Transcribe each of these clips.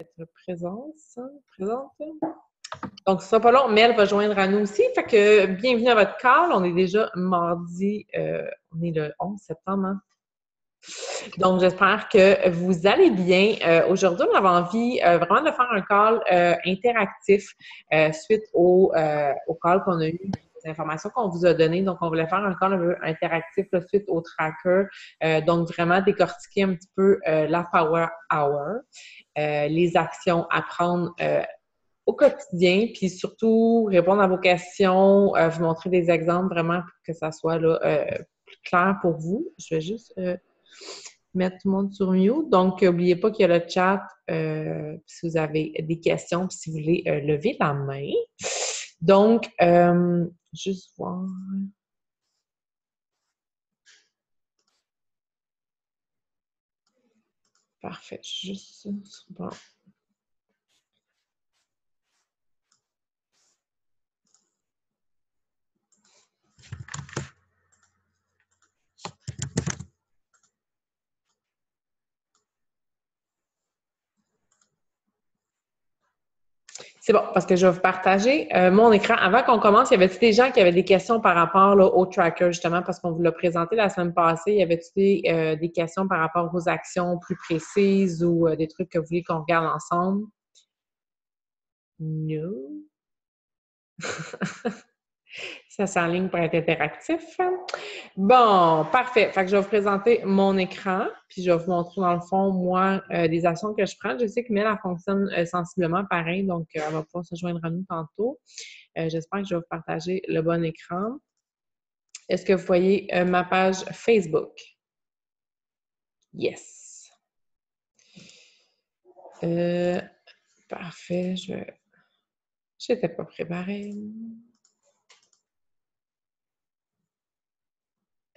être présente. présente. Donc, ce sera pas long, mais elle va joindre à nous aussi. Fait que bienvenue à votre call. On est déjà mardi, euh, on est le 11 septembre. Hein. Donc, j'espère que vous allez bien. Euh, aujourd'hui, on avait envie euh, vraiment de faire un call interactif suite au, au call qu'on a eu informations qu'on vous a données. Donc, on voulait faire un call interactif suite au tracker. donc, vraiment décortiquer un petit peu la Power Hour, les actions à prendre au quotidien, puis surtout répondre à vos questions, euh, vous montrer des exemples vraiment pour que ça soit là, euh, plus clair pour vous. Je vais juste euh, mettre tout le monde sur mute. Donc, n'oubliez pas qu'il y a le chat si vous avez des questions, si vous voulez lever la main. Donc, juste voir. Parfait. Juste bon. C'est bon, parce que je vais vous partager euh, mon écran. Avant qu'on commence, y avait-il des gens qui avaient des questions par rapport au tracker, justement, parce qu'on vous l'a présenté la semaine passée? Y avait-il des, euh, des, questions par rapport aux actions plus précises ou euh, des trucs que vous voulez qu'on regarde ensemble? Non. Ça s'enligne pour être interactif. Bon, parfait. Fait que je vais vous présenter mon écran, puis je vais vous montrer dans le fond, moi, euh, des actions que je prends. Je sais que Mel, fonctionne euh, sensiblement pareil, donc euh, elle va pouvoir se joindre à nous tantôt. J'espère que je vais vous partager le bon écran. Est-ce que vous voyez ma page Facebook? Yes. parfait. Je n'étais pas préparée.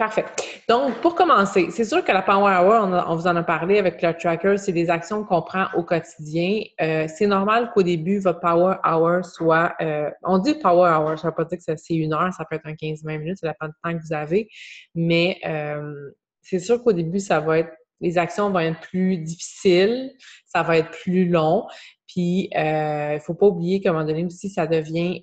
Parfait. Donc, pour commencer, c'est sûr que la Power Hour, on, vous en a parlé avec le tracker, c'est des actions qu'on prend au quotidien. Euh, c'est normal qu'au début, votre Power Hour soit... Euh, on dit Power Hour, ça ne veut pas dire que c'est une heure, ça peut être un 15-20 minutes, ça dépend du temps que vous avez. Mais euh, c'est sûr qu'au début, ça va être... Les actions vont être plus difficiles, ça va être plus long. Puis, il ne faut pas oublier qu'à un moment donné aussi, ça devient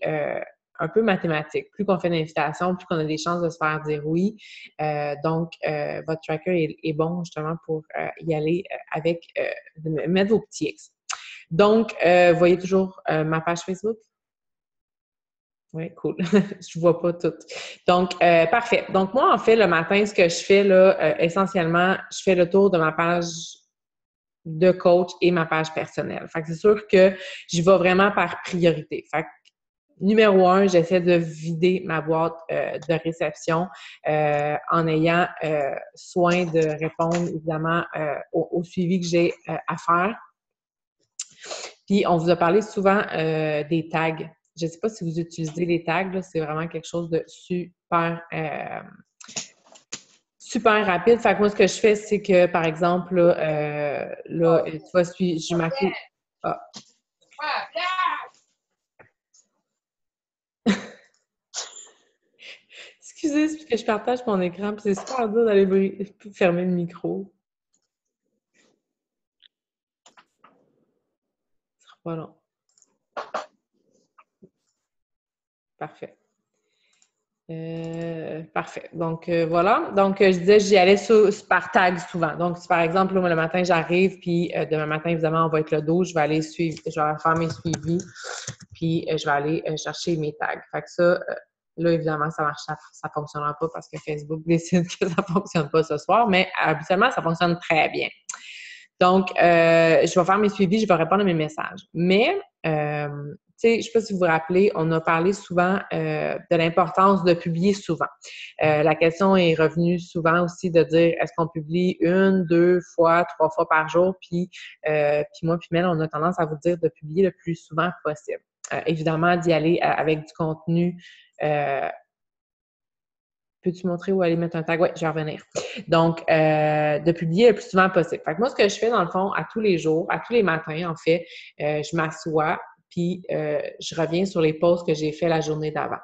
un peu mathématique. Plus qu'on fait d'invitations, plus qu'on a des chances de se faire dire oui. Euh, donc, euh, votre tracker est, bon justement pour euh, y aller avec, mettre vos petits X. Donc, voyez toujours ma page Facebook? Oui, cool. je vois pas tout. Donc, parfait. Donc, moi, en fait, le matin, ce que je fais, là, essentiellement, je fais le tour de ma page de coach et ma page personnelle. Fait que c'est sûr que je vais vraiment par priorité. Fait que numéro un, j'essaie de vider ma boîte euh, de réception euh, en ayant euh, soin de répondre évidemment au, suivi que j'ai à faire. Puis on vous a parlé souvent des tags. Je ne sais pas si vous utilisez les tags, c'est vraiment quelque chose de super super rapide. Fait que moi, ce que je fais, c'est que, par exemple, là, tu vois, je m'active. Ah. Excusez, que je partage mon écran, puis c'est super dur d'aller fermer le micro. Long. Parfait. Euh, parfait. Donc, euh, voilà. Donc, je disais, j'y allais par tag souvent. Donc, si par exemple, le matin, j'arrive, puis euh, demain matin, évidemment, on va être le 12, je vais aller suivre, je vais faire mes suivis, puis je vais aller chercher mes tags. Fait que ça, Là, évidemment, ça marche, ça, ne fonctionnera pas parce que Facebook décide que ça ne fonctionne pas ce soir, mais habituellement, ça fonctionne très bien. Donc, euh, je vais faire mes suivis, je vais répondre à mes messages. Mais, euh, tu sais, je ne sais pas si vous vous rappelez, on a parlé souvent euh, de l'importance de publier souvent. la question est revenue souvent aussi de dire est-ce qu'on publie une, deux fois, trois fois par jour, puis, puis moi, puis Mel, on a tendance à vous dire de publier le plus souvent possible. évidemment, d'y aller avec du contenu euh, peux-tu montrer où aller mettre un tag? Oui, je vais revenir. Donc, euh, de publier le plus souvent possible. Fait que moi, ce que je fais, dans le fond, à tous les jours, à tous les matins, en fait, euh, je m'assois, puis je reviens sur les posts que j'ai fait la journée d'avant.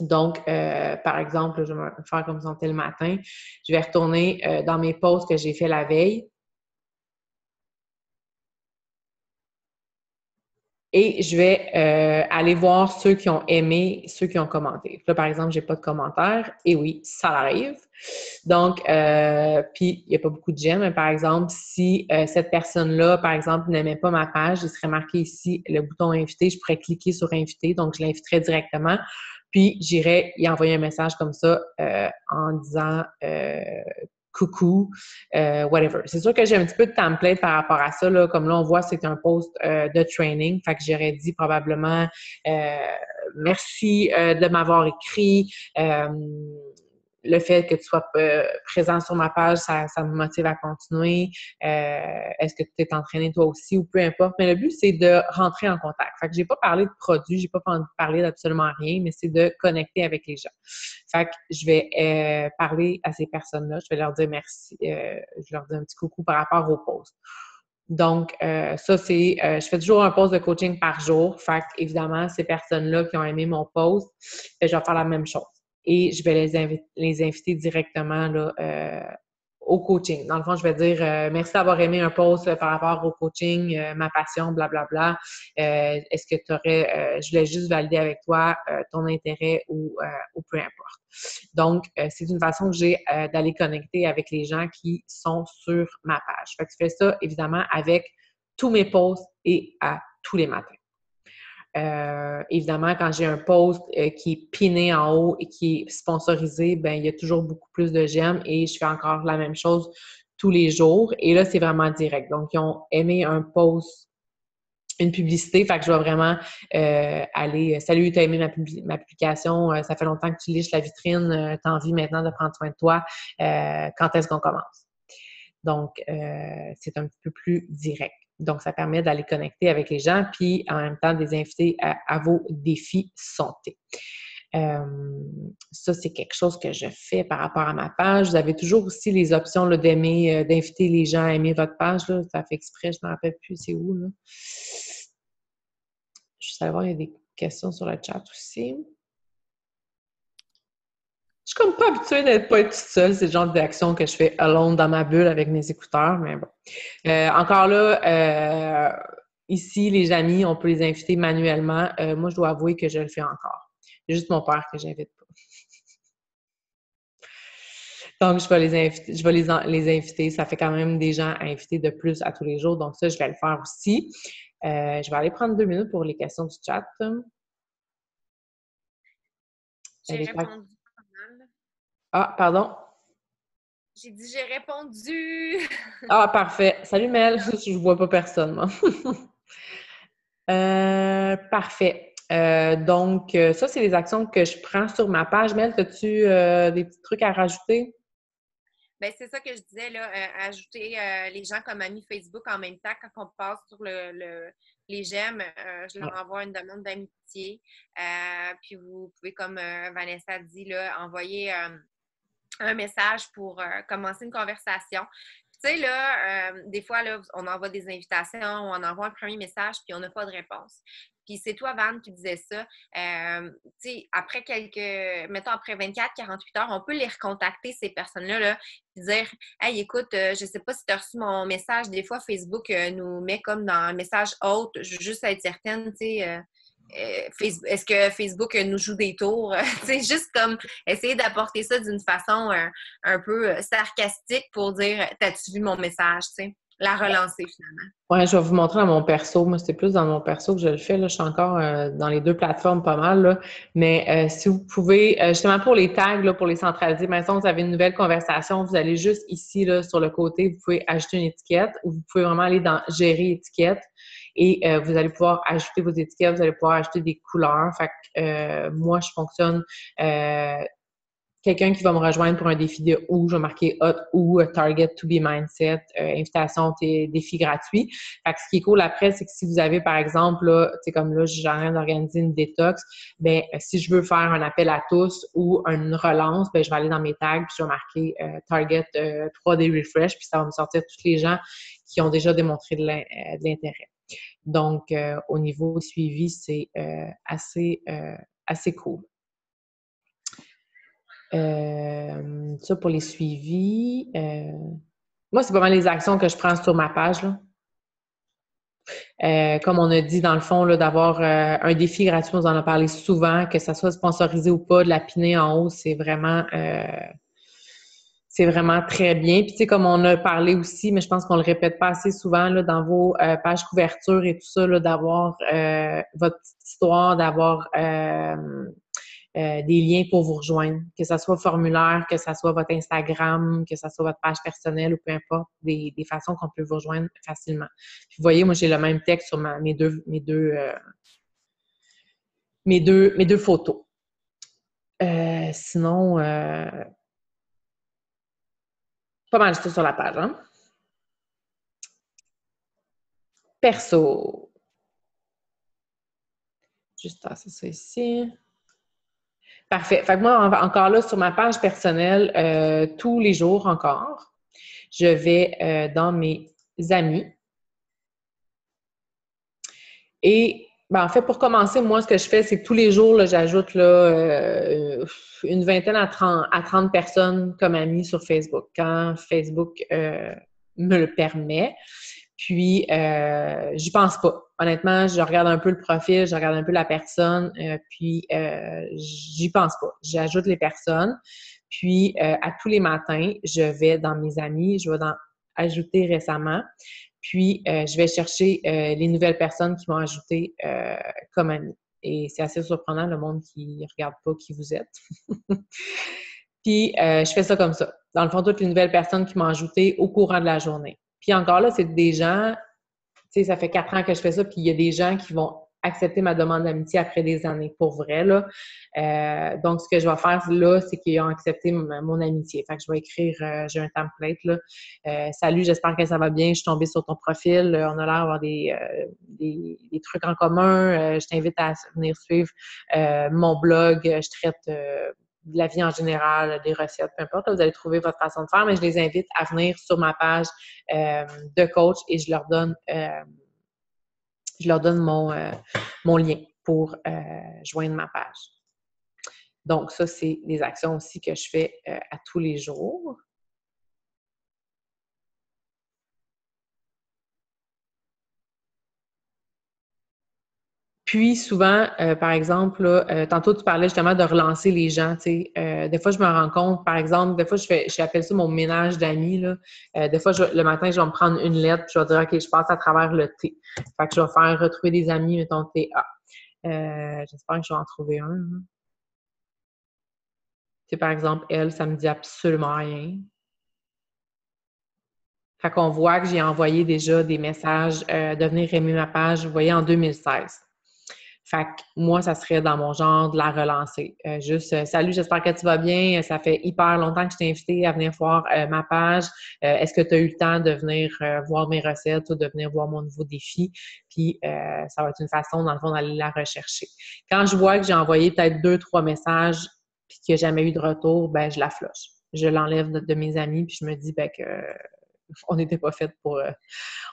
Donc, par exemple, je vais faire comme ça le matin. Je vais retourner dans mes posts que j'ai fait la veille. Et je vais euh, aller voir ceux qui ont aimé, ceux qui ont commenté. Là, par exemple, j'ai pas de commentaires. Et oui, ça arrive. Donc, euh, puis il n'y a pas beaucoup de j'aime, par exemple, si euh, cette personne-là, par exemple, n'aimait pas ma page, il serait marqué ici le bouton inviter. Je pourrais cliquer sur inviter, donc je l'inviterais directement. Puis j'irais y envoyer un message comme ça en disant coucou, euh, whatever. C'est sûr que j'ai un petit peu de template par rapport à ça. Là. Comme là, on voit, c'est un post euh, de training. Fait que j'aurais dit probablement euh, merci de m'avoir écrit le fait que tu sois euh, présent sur ma page, ça, me motive à continuer. Euh, est-ce que tu t'es entraîné toi aussi ou peu importe? Mais le but, c'est de rentrer en contact. Fait que j'ai pas parlé de produits, j'ai pas parlé d'absolument rien, mais c'est de connecter avec les gens. Fait que je vais euh, parler à ces personnes-là. Je vais leur dire merci. je leur dis un petit coucou par rapport au post. Donc, ça, c'est, je fais toujours un post de coaching par jour. Fait évidemment, ces personnes-là qui ont aimé mon post, je vais faire la même chose et je vais les, inviter directement là, euh, au coaching. Dans le fond, je vais dire euh, merci d'avoir aimé un post euh, par rapport au coaching, ma passion, blablabla. Est-ce que tu aurais, je voulais juste valider avec toi ton intérêt ou, ou peu importe. Donc, c'est une façon que j'ai d'aller connecter avec les gens qui sont sur ma page. Fait que je fais ça évidemment avec tous mes posts et à tous les matins. Euh, évidemment, quand j'ai un post euh, qui est piné en haut et qui est sponsorisé, ben il y a toujours beaucoup plus de j'aime et je fais encore la même chose tous les jours. Et là, c'est vraiment direct. Donc, ils ont aimé un post, une publicité, fait que je vais vraiment euh, aller Salut, tu as aimé ma, publication, ça fait longtemps que tu liches la vitrine, tu as envie maintenant de prendre soin de toi. quand est-ce qu'on commence? Donc, c'est un petit peu plus direct. Donc, ça permet d'aller connecter avec les gens, puis en même temps, de les inviter à, vos défis santé. Euh, ça, c'est quelque chose que je fais par rapport à ma page. Vous avez toujours aussi les options d'aimer, euh, d'inviter les gens à aimer votre page. Là. Ça fait exprès, je ne me rappelle plus c'est où. Là. Je vais savoir, il y a des questions sur le chat aussi. Je suis comme pas habituée d'être pas être toute seule. C'est le genre d'action que je fais alone dans ma bulle avec mes écouteurs, mais bon. Euh, encore là, euh, ici, les amis, on peut les inviter manuellement. Euh, moi, je dois avouer que je le fais encore. C'est juste mon père que j'invite pas. Donc, je vais les inviter, je vais les, les, inviter. Ça fait quand même des gens à inviter de plus à tous les jours. Donc, ça, je vais le faire aussi. je vais aller prendre deux minutes pour les questions du chat. J'ai répondu ah, pardon? J'ai dit j'ai répondu. ah, parfait. Salut Mel. Je ne vois pas personne, moi. Euh, parfait. Euh, donc, euh, ça, c'est les actions que je prends sur ma page. Mel, as-tu des petits trucs à rajouter? Bien, c'est ça que je disais, là, ajouter les gens comme amis Facebook en même temps quand on passe sur le, les j'aime, je leur envoie une demande d'amitié. puis vous pouvez, comme Vanessa dit, là, envoyer un message pour euh, commencer une conversation. Tu sais, là, euh, des fois, là, on envoie des invitations, on envoie un premier message, puis on n'a pas de réponse. Puis c'est toi, Van, qui disais ça. Euh, tu sais, après quelques, mettons, après 24, 48 heures, on peut les recontacter, ces personnes-là, là, dire Hey, écoute, je ne sais pas si tu as reçu mon message. Des fois, Facebook nous met comme dans un message haute, juste être certaine, tu sais euh, est-ce que Facebook nous joue des tours? c'est juste comme essayer d'apporter ça d'une façon euh, un, peu euh, sarcastique pour dire T'as-tu vu mon message? La relancer finalement. Oui, je vais vous montrer dans mon perso. Moi, c'est plus dans mon perso que je le fais. Là. Je suis encore dans les deux plateformes pas mal. Mais si vous pouvez, justement pour les tags, pour les centraliser, maintenant vous avez une nouvelle conversation, vous allez juste ici, là, sur le côté, vous pouvez ajouter une étiquette ou vous pouvez vraiment aller dans Gérer étiquette et euh, vous allez pouvoir ajouter vos étiquettes, vous allez pouvoir ajouter des couleurs. Fait que euh, moi, je fonctionne euh, quelqu'un qui va me rejoindre pour un défi de ou, je vais marquer hot ou target to be mindset, invitation, défi gratuit. Fait que ce qui est cool après, c'est que si vous avez, par exemple, là, sais, comme là, j'ai rien d'organiser une détox, ben si je veux faire un appel à tous ou une relance, ben je vais aller dans mes tags puis je vais marquer target 3D refresh puis ça va me sortir tous les gens qui ont déjà démontré de l'intérêt. Donc, euh, au niveau suivi, c'est euh, assez, euh, assez cool. ça pour les suivis. moi, c'est pas mal les actions que je prends sur ma page. Comme on a dit dans le fond, d'avoir un défi gratuit, on en a parlé souvent, que ça soit sponsorisé ou pas, de la piner en haut, c'est vraiment c'est vraiment très bien. Puis tu sais, comme on a parlé aussi, mais je pense qu'on le répète pas assez souvent dans vos pages couverture et tout ça, d'avoir votre petite histoire, d'avoir euh, des liens pour vous rejoindre, que ce soit formulaire, que ce soit votre Instagram, que ce soit votre page personnelle ou peu importe, des, façons qu'on peut vous rejoindre facilement. vous voyez, moi, j'ai le même texte sur mes deux, euh, photos. Euh, sinon, pas mal tout sur la page. Hein? Perso. Juste tasser ça ici. Parfait. Fait que moi, encore là, sur ma page personnelle, euh, tous les jours encore, je vais euh, dans mes amis. Et ben, en fait, pour commencer, moi, ce que je fais, c'est que tous les jours, j'ajoute euh, une vingtaine à 30, à 30 personnes comme amis sur Facebook, quand Facebook me le permet. Puis, euh, j'y pense pas. Honnêtement, je regarde un peu le profil, je regarde un peu la personne, euh, puis euh, j'y pense pas. J'ajoute les personnes. Puis, euh, à tous les matins, je vais dans mes amis, je vais dans ajouter récemment. Puis, je vais chercher les nouvelles personnes qui m'ont ajouté comme amis. Et c'est assez surprenant, le monde qui regarde pas qui vous êtes. puis, je fais ça comme ça. Dans le fond, toutes les nouvelles personnes qui m'ont ajouté au courant de la journée. Puis encore là, c'est des gens, tu sais, ça fait quatre ans que je fais ça, puis il y a des gens qui vont accepter ma demande d'amitié après des années, pour vrai, là. Euh, donc, ce que je vais faire là, c'est qu'ils ont accepté mon amitié. Fait que je vais écrire, euh, j'ai un template, là. Euh, Salut, j'espère que ça va bien. Je suis tombée sur ton profil. on a l'air d'avoir des, des, des, trucs en commun. je t'invite à venir suivre mon blog. Je traite de la vie en général, des recettes, peu importe, vous allez trouver votre façon de faire, mais je les invite à venir sur ma page euh, de coach et je leur donne, euh, je leur donne mon, euh, lien pour joindre ma page. Donc, ça, c'est des actions aussi que je fais à tous les jours. Puis souvent, euh, par exemple, euh, tantôt tu parlais justement de relancer les gens. Euh, des fois, je me rends compte, par exemple, des fois, je fais, j'appelle ça mon ménage d'amis. des fois, le matin, je vais me prendre une lettre, je vais dire, OK, je passe à travers le T. Fait que je vais faire retrouver des amis, mettons TA. j'espère que je vais en trouver un. Hein. par exemple, elle, ça me dit absolument rien. Fait qu'on voit que j'ai envoyé déjà des messages de venir aimer ma page, vous voyez, en 2016. Fait que moi, ça serait dans mon genre de la relancer. Euh, juste, euh, salut, j'espère que tu vas bien. Ça fait hyper longtemps que je t'ai invité à venir voir euh, ma page. Est-ce que tu as eu le temps de venir voir mes recettes ou de venir voir mon nouveau défi? Puis, ça va être une façon, dans le fond, d'aller la rechercher. Quand je vois que j'ai envoyé peut-être deux, trois messages puis qu'il n'y a jamais eu de retour, ben je la floche. Je l'enlève de, mes amis puis je me dis ben, que on n'était pas fait pour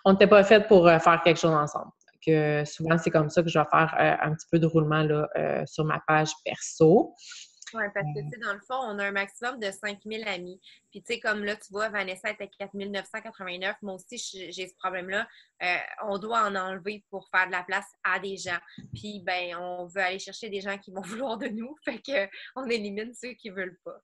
on n'était pas fait pour faire quelque chose ensemble que souvent, c'est comme ça que je vais faire euh, un petit peu de roulement là, euh, sur ma page perso. Oui, parce que, tu sais, dans le fond, on a un maximum de 5000 amis. Puis, tu sais, comme là, tu vois, Vanessa était 4989. Moi aussi, j'ai ce problème-là. Euh, on doit en enlever pour faire de la place à des gens. Puis, ben, on veut aller chercher des gens qui vont vouloir de nous. Fait qu'on élimine ceux qui ne veulent pas.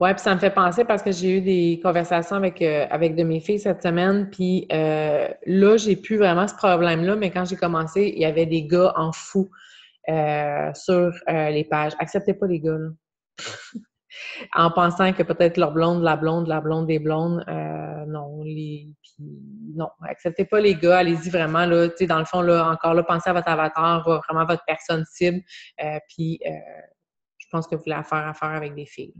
Oui, puis ça me fait penser parce que j'ai eu des conversations avec, euh, avec de mes filles cette semaine, puis euh, là, j'ai plus vraiment ce problème-là, mais quand j'ai commencé, il y avait des gars en fou euh, sur les pages. Acceptez pas les gars, là. en pensant que peut-être leur blonde, la blonde, la blonde des blondes, non, les, non, acceptez pas les gars, allez-y vraiment, là, tu sais, dans le fond, là, encore là, pensez à votre avatar, vraiment votre personne cible, puis je pense que vous voulez faire affaire avec des filles.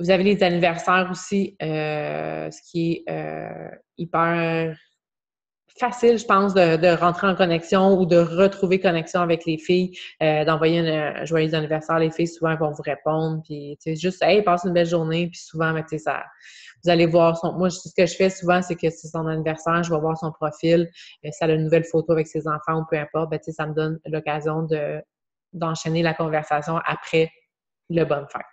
Vous avez les anniversaires aussi, euh, ce qui est euh, hyper facile, je pense, de, rentrer en connexion ou de retrouver connexion avec les filles, euh, d'envoyer un joyeux anniversaire. Les filles, souvent, vont vous répondre. Puis, tu sais, juste, hey, passe une belle journée. Puis souvent, sais, ça, vous allez voir son. Moi, ce que je fais souvent, c'est que c'est son anniversaire, je vais voir son profil. ça a une nouvelle photo avec ses enfants ou peu importe. Ben, ça me donne l'occasion de, d'enchaîner la conversation après le bon fête.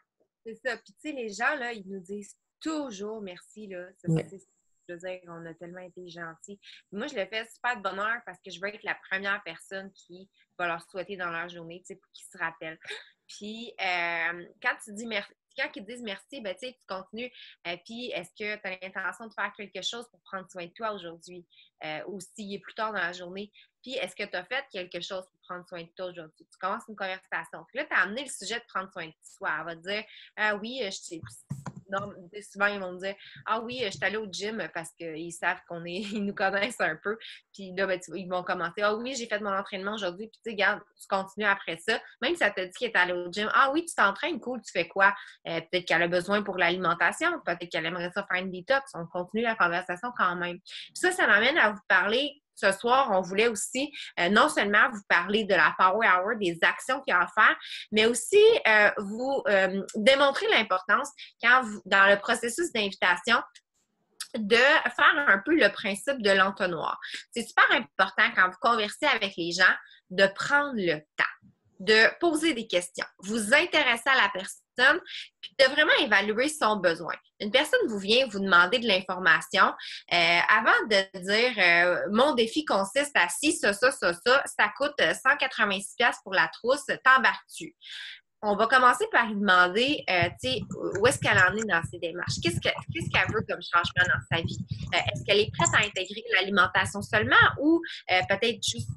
C'est ça. Puis, tu sais, les gens, là, ils nous disent toujours merci, là. je veux dire, on a tellement été gentils. Moi, je le fais super de bonheur parce que je veux être la première personne qui va leur souhaiter dans leur journée, tu sais, pour qu'ils se rappellent. Puis, euh, quand tu dis merci, quand ils disent merci, ben, tu continues. Euh, puis, est-ce que tu as l'intention de faire quelque chose pour prendre soin de toi aujourd'hui? Euh, ou s'il est plus tard dans la journée? Puis, est-ce que tu as fait quelque chose pour prendre soin de toi aujourd'hui? Tu commences une conversation. Puis là, tu as amené le sujet de prendre soin de toi. Elle va te dire Ah oui, je sais non, souvent, ils vont me dire Ah oui, je suis allée au gym parce qu'ils savent qu'on est, ils nous connaissent un peu. Puis là, ben, ils vont commencer Ah oui, j'ai fait mon entraînement aujourd'hui. Puis tu sais, regarde, tu continues après ça. Même si ça te dit qu'elle est allée au gym, Ah oui, tu t'entraînes, cool, tu fais quoi? Euh, peut-être qu'elle a besoin pour l'alimentation, peut-être qu'elle aimerait ça faire une détox. On continue la conversation quand même. Puis ça, ça m'amène à vous parler ce soir, on voulait aussi euh, non seulement vous parler de la Power Hour, des actions qu'il y a à faire, mais aussi euh, vous euh, démontrer l'importance dans le processus d'invitation de faire un peu le principe de l'entonnoir. C'est super important quand vous conversez avec les gens de prendre le temps de poser des questions, vous intéresser à la personne puis de vraiment évaluer son besoin. Une personne vous vient vous demander de l'information, euh, avant de dire euh, mon défi consiste à ci, ça, ça, ça, ça, ça coûte 186$ pour la trousse, t'embarques-tu? On va commencer par lui demander, euh, tu sais, où est-ce qu'elle en est dans ses démarches? Qu'est-ce qu'elle veut comme changement dans sa vie? Euh, est-ce qu'elle est prête à intégrer l'alimentation seulement ou euh, peut-être juste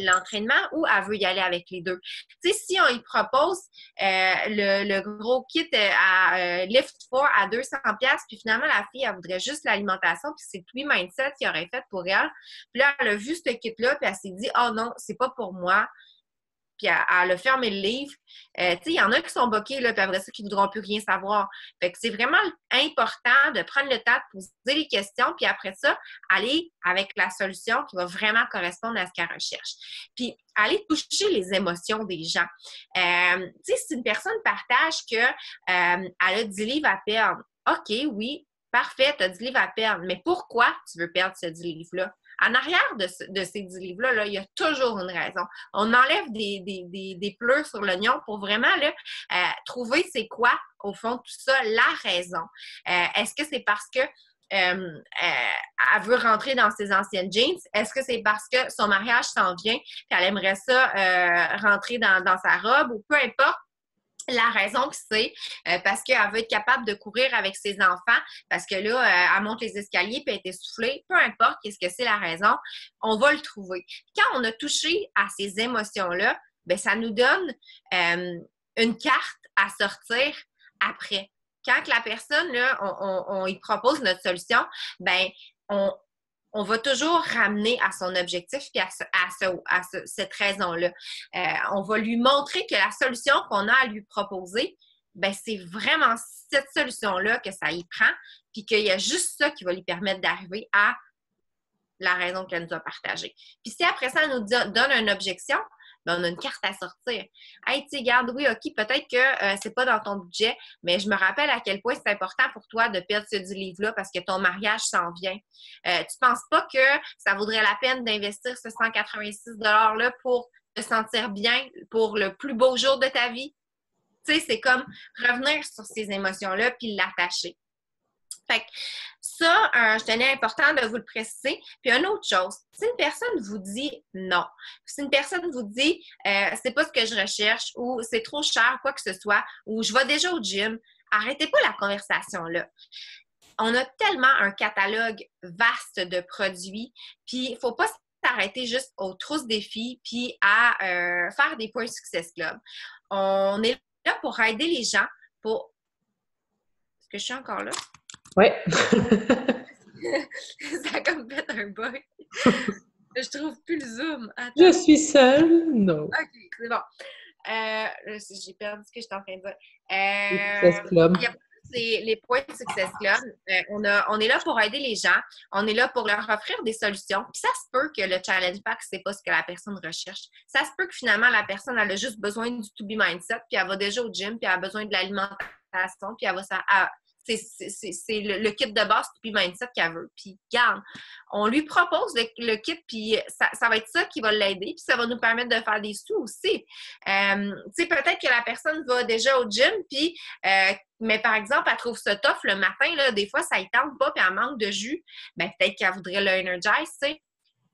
l'entraînement ou elle veut y aller avec les deux? Tu sais, si on lui propose le, gros kit à Lift 4 à 200 puis finalement, la fille, elle voudrait juste l'alimentation, puis c'est lui mindset qu'il aurait fait pour elle. Puis là, elle a vu ce kit-là, puis elle s'est dit, oh non, c'est pas pour moi puis elle, a fermé le livre. Euh, il y en a qui sont boqués, là, puis après ça, qui ne voudront plus rien savoir. Fait que c'est vraiment important de prendre le temps de poser les questions, puis après ça, aller avec la solution qui va vraiment correspondre à ce qu'elle recherche. Puis aller toucher les émotions des gens. Euh, si une personne partage qu'elle euh, a 10 livres à perdre, OK, oui, parfait, tu as 10 livres à perdre, mais pourquoi tu veux perdre ces 10 livres-là? En arrière de, ces dix livres-là, il y a toujours une raison. On enlève des, pleurs sur l'oignon pour vraiment euh, trouver c'est quoi, au fond, tout ça, la raison. Euh, est-ce que c'est parce que euh, veut rentrer dans ses anciennes jeans? Est-ce que c'est parce que son mariage s'en vient qu'elle aimerait ça rentrer dans, sa robe? Ou peu importe? La raison, c'est euh, parce qu'elle veut être capable de courir avec ses enfants, parce que là, euh, elle monte les escaliers puis elle est essoufflée. Peu importe qu'est-ce que c'est la raison, on va le trouver. Quand on a touché à ces émotions-là, ben ça nous donne euh, une carte à sortir après. Quand la personne, là, on, on, y propose notre solution, ben on, on va toujours ramener à son objectif et à, à, cette raison-là. Euh, on va lui montrer que la solution qu'on a à lui proposer, ben, c'est vraiment cette solution-là que ça y prend, puis qu'il y a juste ça qui va lui permettre d'arriver à la raison qu'elle nous a partagée. Puis si après ça, elle nous donne une objection, ben, on a une carte à sortir. Hey, tu garde, oui, OK, peut-être que euh, c'est pas dans ton budget, mais je me rappelle à quel point c'est important pour toi de perdre ce livre-là parce que ton mariage s'en vient. Euh, tu penses pas que ça vaudrait la peine d'investir ce 186 $-là pour te sentir bien pour le plus beau jour de ta vie? Tu sais, c'est comme revenir sur ces émotions-là puis l'attacher. Fait que ça, je tenais important de vous le préciser. Puis une autre chose, si une personne vous dit non, si une personne vous dit euh, c'est pas ce que je recherche ou c'est trop cher, quoi que ce soit, ou je vais déjà au gym, arrêtez pas la conversation là. On a tellement un catalogue vaste de produits, puis il faut pas s'arrêter juste aux trousses défis puis à euh, faire des points Success Club. On est là pour aider les gens pour. Est-ce que je suis encore là? Oui. ça a comme fait un bug. je trouve plus le zoom. Je suis seule? Non. OK, c'est bon. Euh, j'ai perdu ce que j'étais en train de dire. Euh, les, les points de Success Club. Euh, on, a, on est là pour aider les gens. On est là pour leur offrir des solutions. Puis ça se peut que le challenge pack, c'est pas ce que la personne recherche. Ça se peut que finalement, la personne, elle a juste besoin du to be mindset, puis elle va déjà au gym, puis elle a besoin de l'alimentation, puis elle va, c'est le, kit de base puis mindset qu'elle veut. Puis, garde, on lui propose le, kit, puis ça, va être ça qui va l'aider, puis ça va nous permettre de faire des sous aussi. Euh, tu sais, peut-être que la personne va déjà au gym, puis, euh, mais par exemple, elle trouve ça tough le matin, là, des fois, ça ne tente pas, puis elle manque de jus. Ben, peut-être qu'elle voudrait le energize, tu sais.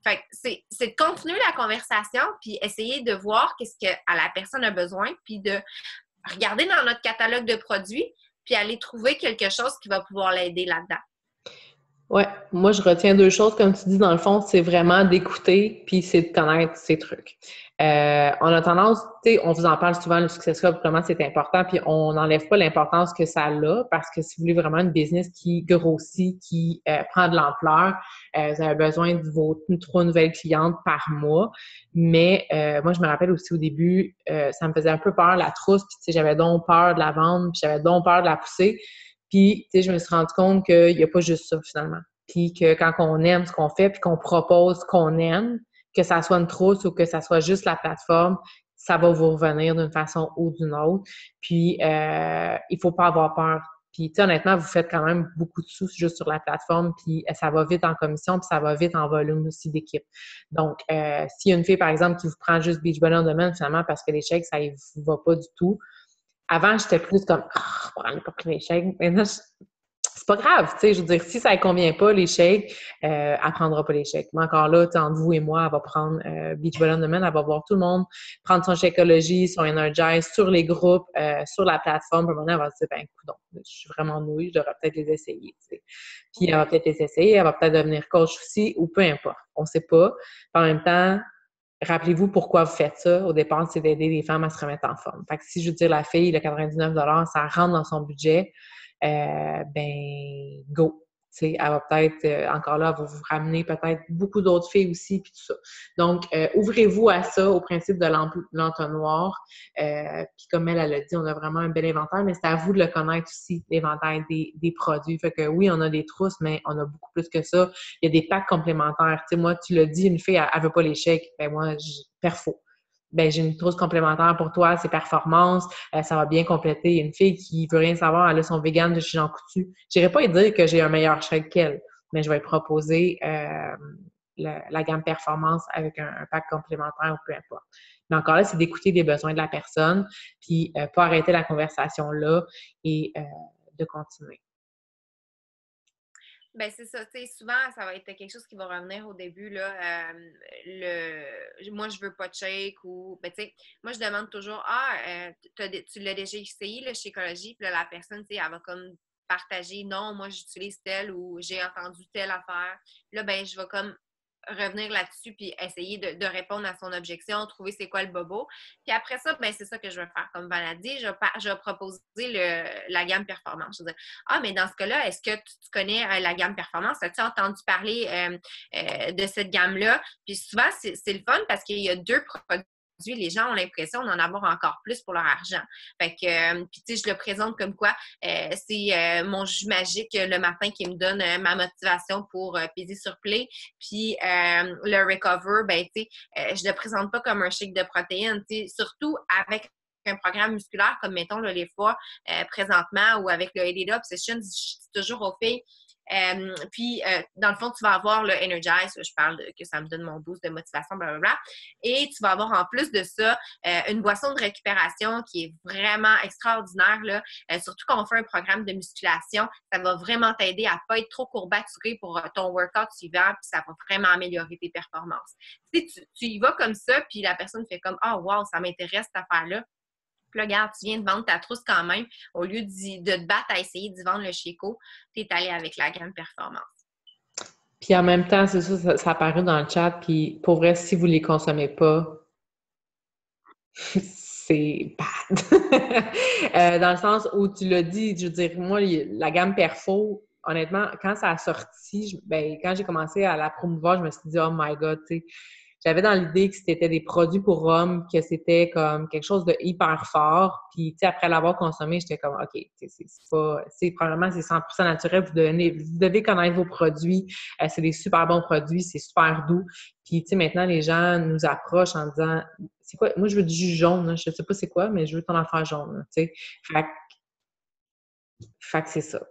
Fait c'est de continuer la conversation, puis essayer de voir qu'est-ce que la personne a besoin, puis de regarder dans notre catalogue de produits, puis aller trouver quelque chose qui va pouvoir l'aider là-dedans. Oui, moi je retiens deux choses, comme tu dis, dans le fond, c'est vraiment d'écouter, puis c'est de connaître ces trucs. Euh, on a tendance, tu sais, on vous en parle souvent, le succès comment c'est important, puis on n'enlève pas l'importance que ça a, parce que si vous voulez vraiment une business qui grossit, qui euh, prend de l'ampleur, euh, vous avez besoin de vos trois nouvelles clientes par mois. Mais moi, je me rappelle aussi au début, ça me faisait un peu peur la trousse, puis tu sais, j'avais donc peur de la vendre, puis j'avais donc peur de la pousser. Puis, tu sais, je me suis rendu compte qu'il n'y a pas juste ça, finalement. Puis que quand on aime ce qu'on fait, puis qu'on propose ce qu'on aime, que ça soit une trousse ou que ça soit juste la plateforme, ça va vous revenir d'une façon ou d'une autre. Puis, euh, il faut pas avoir peur. Puis, tu honnêtement, vous faites quand même beaucoup de sous juste sur la plateforme, puis euh, ça va vite en commission, puis ça va vite en volume aussi d'équipe. Donc, euh, s'il y a une fille, par exemple, qui vous prend juste Beach Ball domaine, finalement, parce que l'échec, ça ne vous va pas du tout, avant, j'étais plus comme, oh, on pas pris l'échec. Maintenant, c'est pas grave, tu sais, je veux dire, si ça ne convient pas, l'échec, euh, elle prendra pas l'échec. Mais encore là, entre vous et moi, elle va prendre euh, Beach Ball Domain, elle va voir tout le monde prendre son Shakeology, son Energize sur les groupes, euh, sur la plateforme. Puis elle va se dire, ben, écoute, je suis vraiment nouille, je devrais peut-être les essayer, tu sais. Puis elle va peut-être les essayer, elle va peut-être devenir coach aussi, ou peu importe. On ne sait pas. en même temps, rappelez-vous pourquoi vous faites ça. Au départ, c'est d'aider les femmes à se remettre en forme. Fait que si je veux dire la fille, le 99 ça rentre dans son budget, euh, ben go. Elle va peut-être, euh, encore là, va vous ramener peut-être beaucoup d'autres filles aussi, puis tout ça. Donc, euh, ouvrez-vous à ça, au principe de l'entonnoir. puis comme elle, elle a dit, on a vraiment un bel inventaire, mais c'est à vous de le connaître aussi, l'inventaire des, des, produits. Fait que oui, on a des trousses, mais on a beaucoup plus que ça. Il y a des packs complémentaires. Tu sais, moi, tu l'as dit, une fille, elle, ne veut pas chèques. Ben moi, je perfo ben j'ai une trousse complémentaire pour toi, c'est performance, euh, ça va bien compléter. Une fille qui veut rien savoir, elle a son vegan de chez Jean Coutu. Je n'irai pas lui dire que j'ai un meilleur chèque qu'elle, mais je vais proposer euh, la, gamme performance avec un, pack complémentaire ou peu importe. Mais encore là, c'est d'écouter les besoins de la personne, puis euh, pas arrêter la conversation là et de continuer. Ben c'est ça, tu sais, souvent, ça va être quelque chose qui va revenir au début, là, le, moi, je veux pas de ou, ben tu sais, moi, je demande toujours, ah, euh, tu l'as déjà essayé, le Shakeology, puis la personne, tu sais, elle va comme partager, non, moi, j'utilise tel ou j'ai entendu telle affaire. Là, ben, je vais comme revenir là-dessus puis essayer de, répondre à son objection, trouver c'est quoi le bobo. Puis après ça, ben, c'est ça que je vais faire. Comme Val dit, je, je vais proposer le, la gamme performance. Je vais dire, ah, mais dans ce cas-là, est-ce que tu, connais euh, la gamme performance? As-tu entendu parler euh, euh, de cette gamme-là? Puis souvent, c'est le fun parce qu'il y a deux produits les gens ont l'impression d'en avoir encore plus pour leur argent. Fait que, euh, puis tu sais, je le présente comme quoi euh, c'est euh, mon jus magique le matin qui me donne ma motivation pour peser sur play. Puis le recover, ben tu sais, je le présente pas comme un shake de protéines, tu sais, surtout avec un programme musculaire comme mettons les fois présentement ou avec le Elite Obsession, c'est toujours au fait euh, puis, euh, dans le fond, tu vas avoir le Energize, je parle que ça me donne mon boost de motivation, blablabla. Et tu vas avoir en plus de ça euh, une boisson de récupération qui est vraiment extraordinaire, là. surtout quand on fait un programme de musculation, ça va vraiment t'aider à pas être trop courbaturé pour ton workout suivant, puis ça va vraiment améliorer tes performances. Tu, tu, y vas comme ça, puis la personne fait comme « Oh, wow, ça m'intéresse cette affaire-là » tu viens de vendre ta trousse quand même. Au lieu de te battre à essayer d'y vendre le Chico, tu es allé avec la gamme performance. Puis en même temps, c'est ça, ça, apparaît dans le chat. Puis pour vrai, si vous ne les consommez pas, c'est bad. Euh, dans le sens où tu l'as dit, je veux dire, moi, la gamme Perfo, honnêtement, quand ça a sorti, ben, quand j'ai commencé à la promouvoir, je me suis dit, oh my god, tu sais j'avais dans l'idée que c'était des produits pour hommes, que c'était comme quelque chose de hyper fort. Puis, tu sais, après l'avoir consommé, j'étais comme, OK, c'est pas, c'est probablement c'est 100% naturel. Vous, devez connaître vos produits. Euh, c'est des super bons produits, c'est super doux. Puis, tu sais, maintenant, les gens nous approchent en disant, c'est quoi, moi, je veux du jus jaune. Je sais pas c'est quoi, mais je veux ton affaire jaune. Tu sais, fait Fait que c'est ça.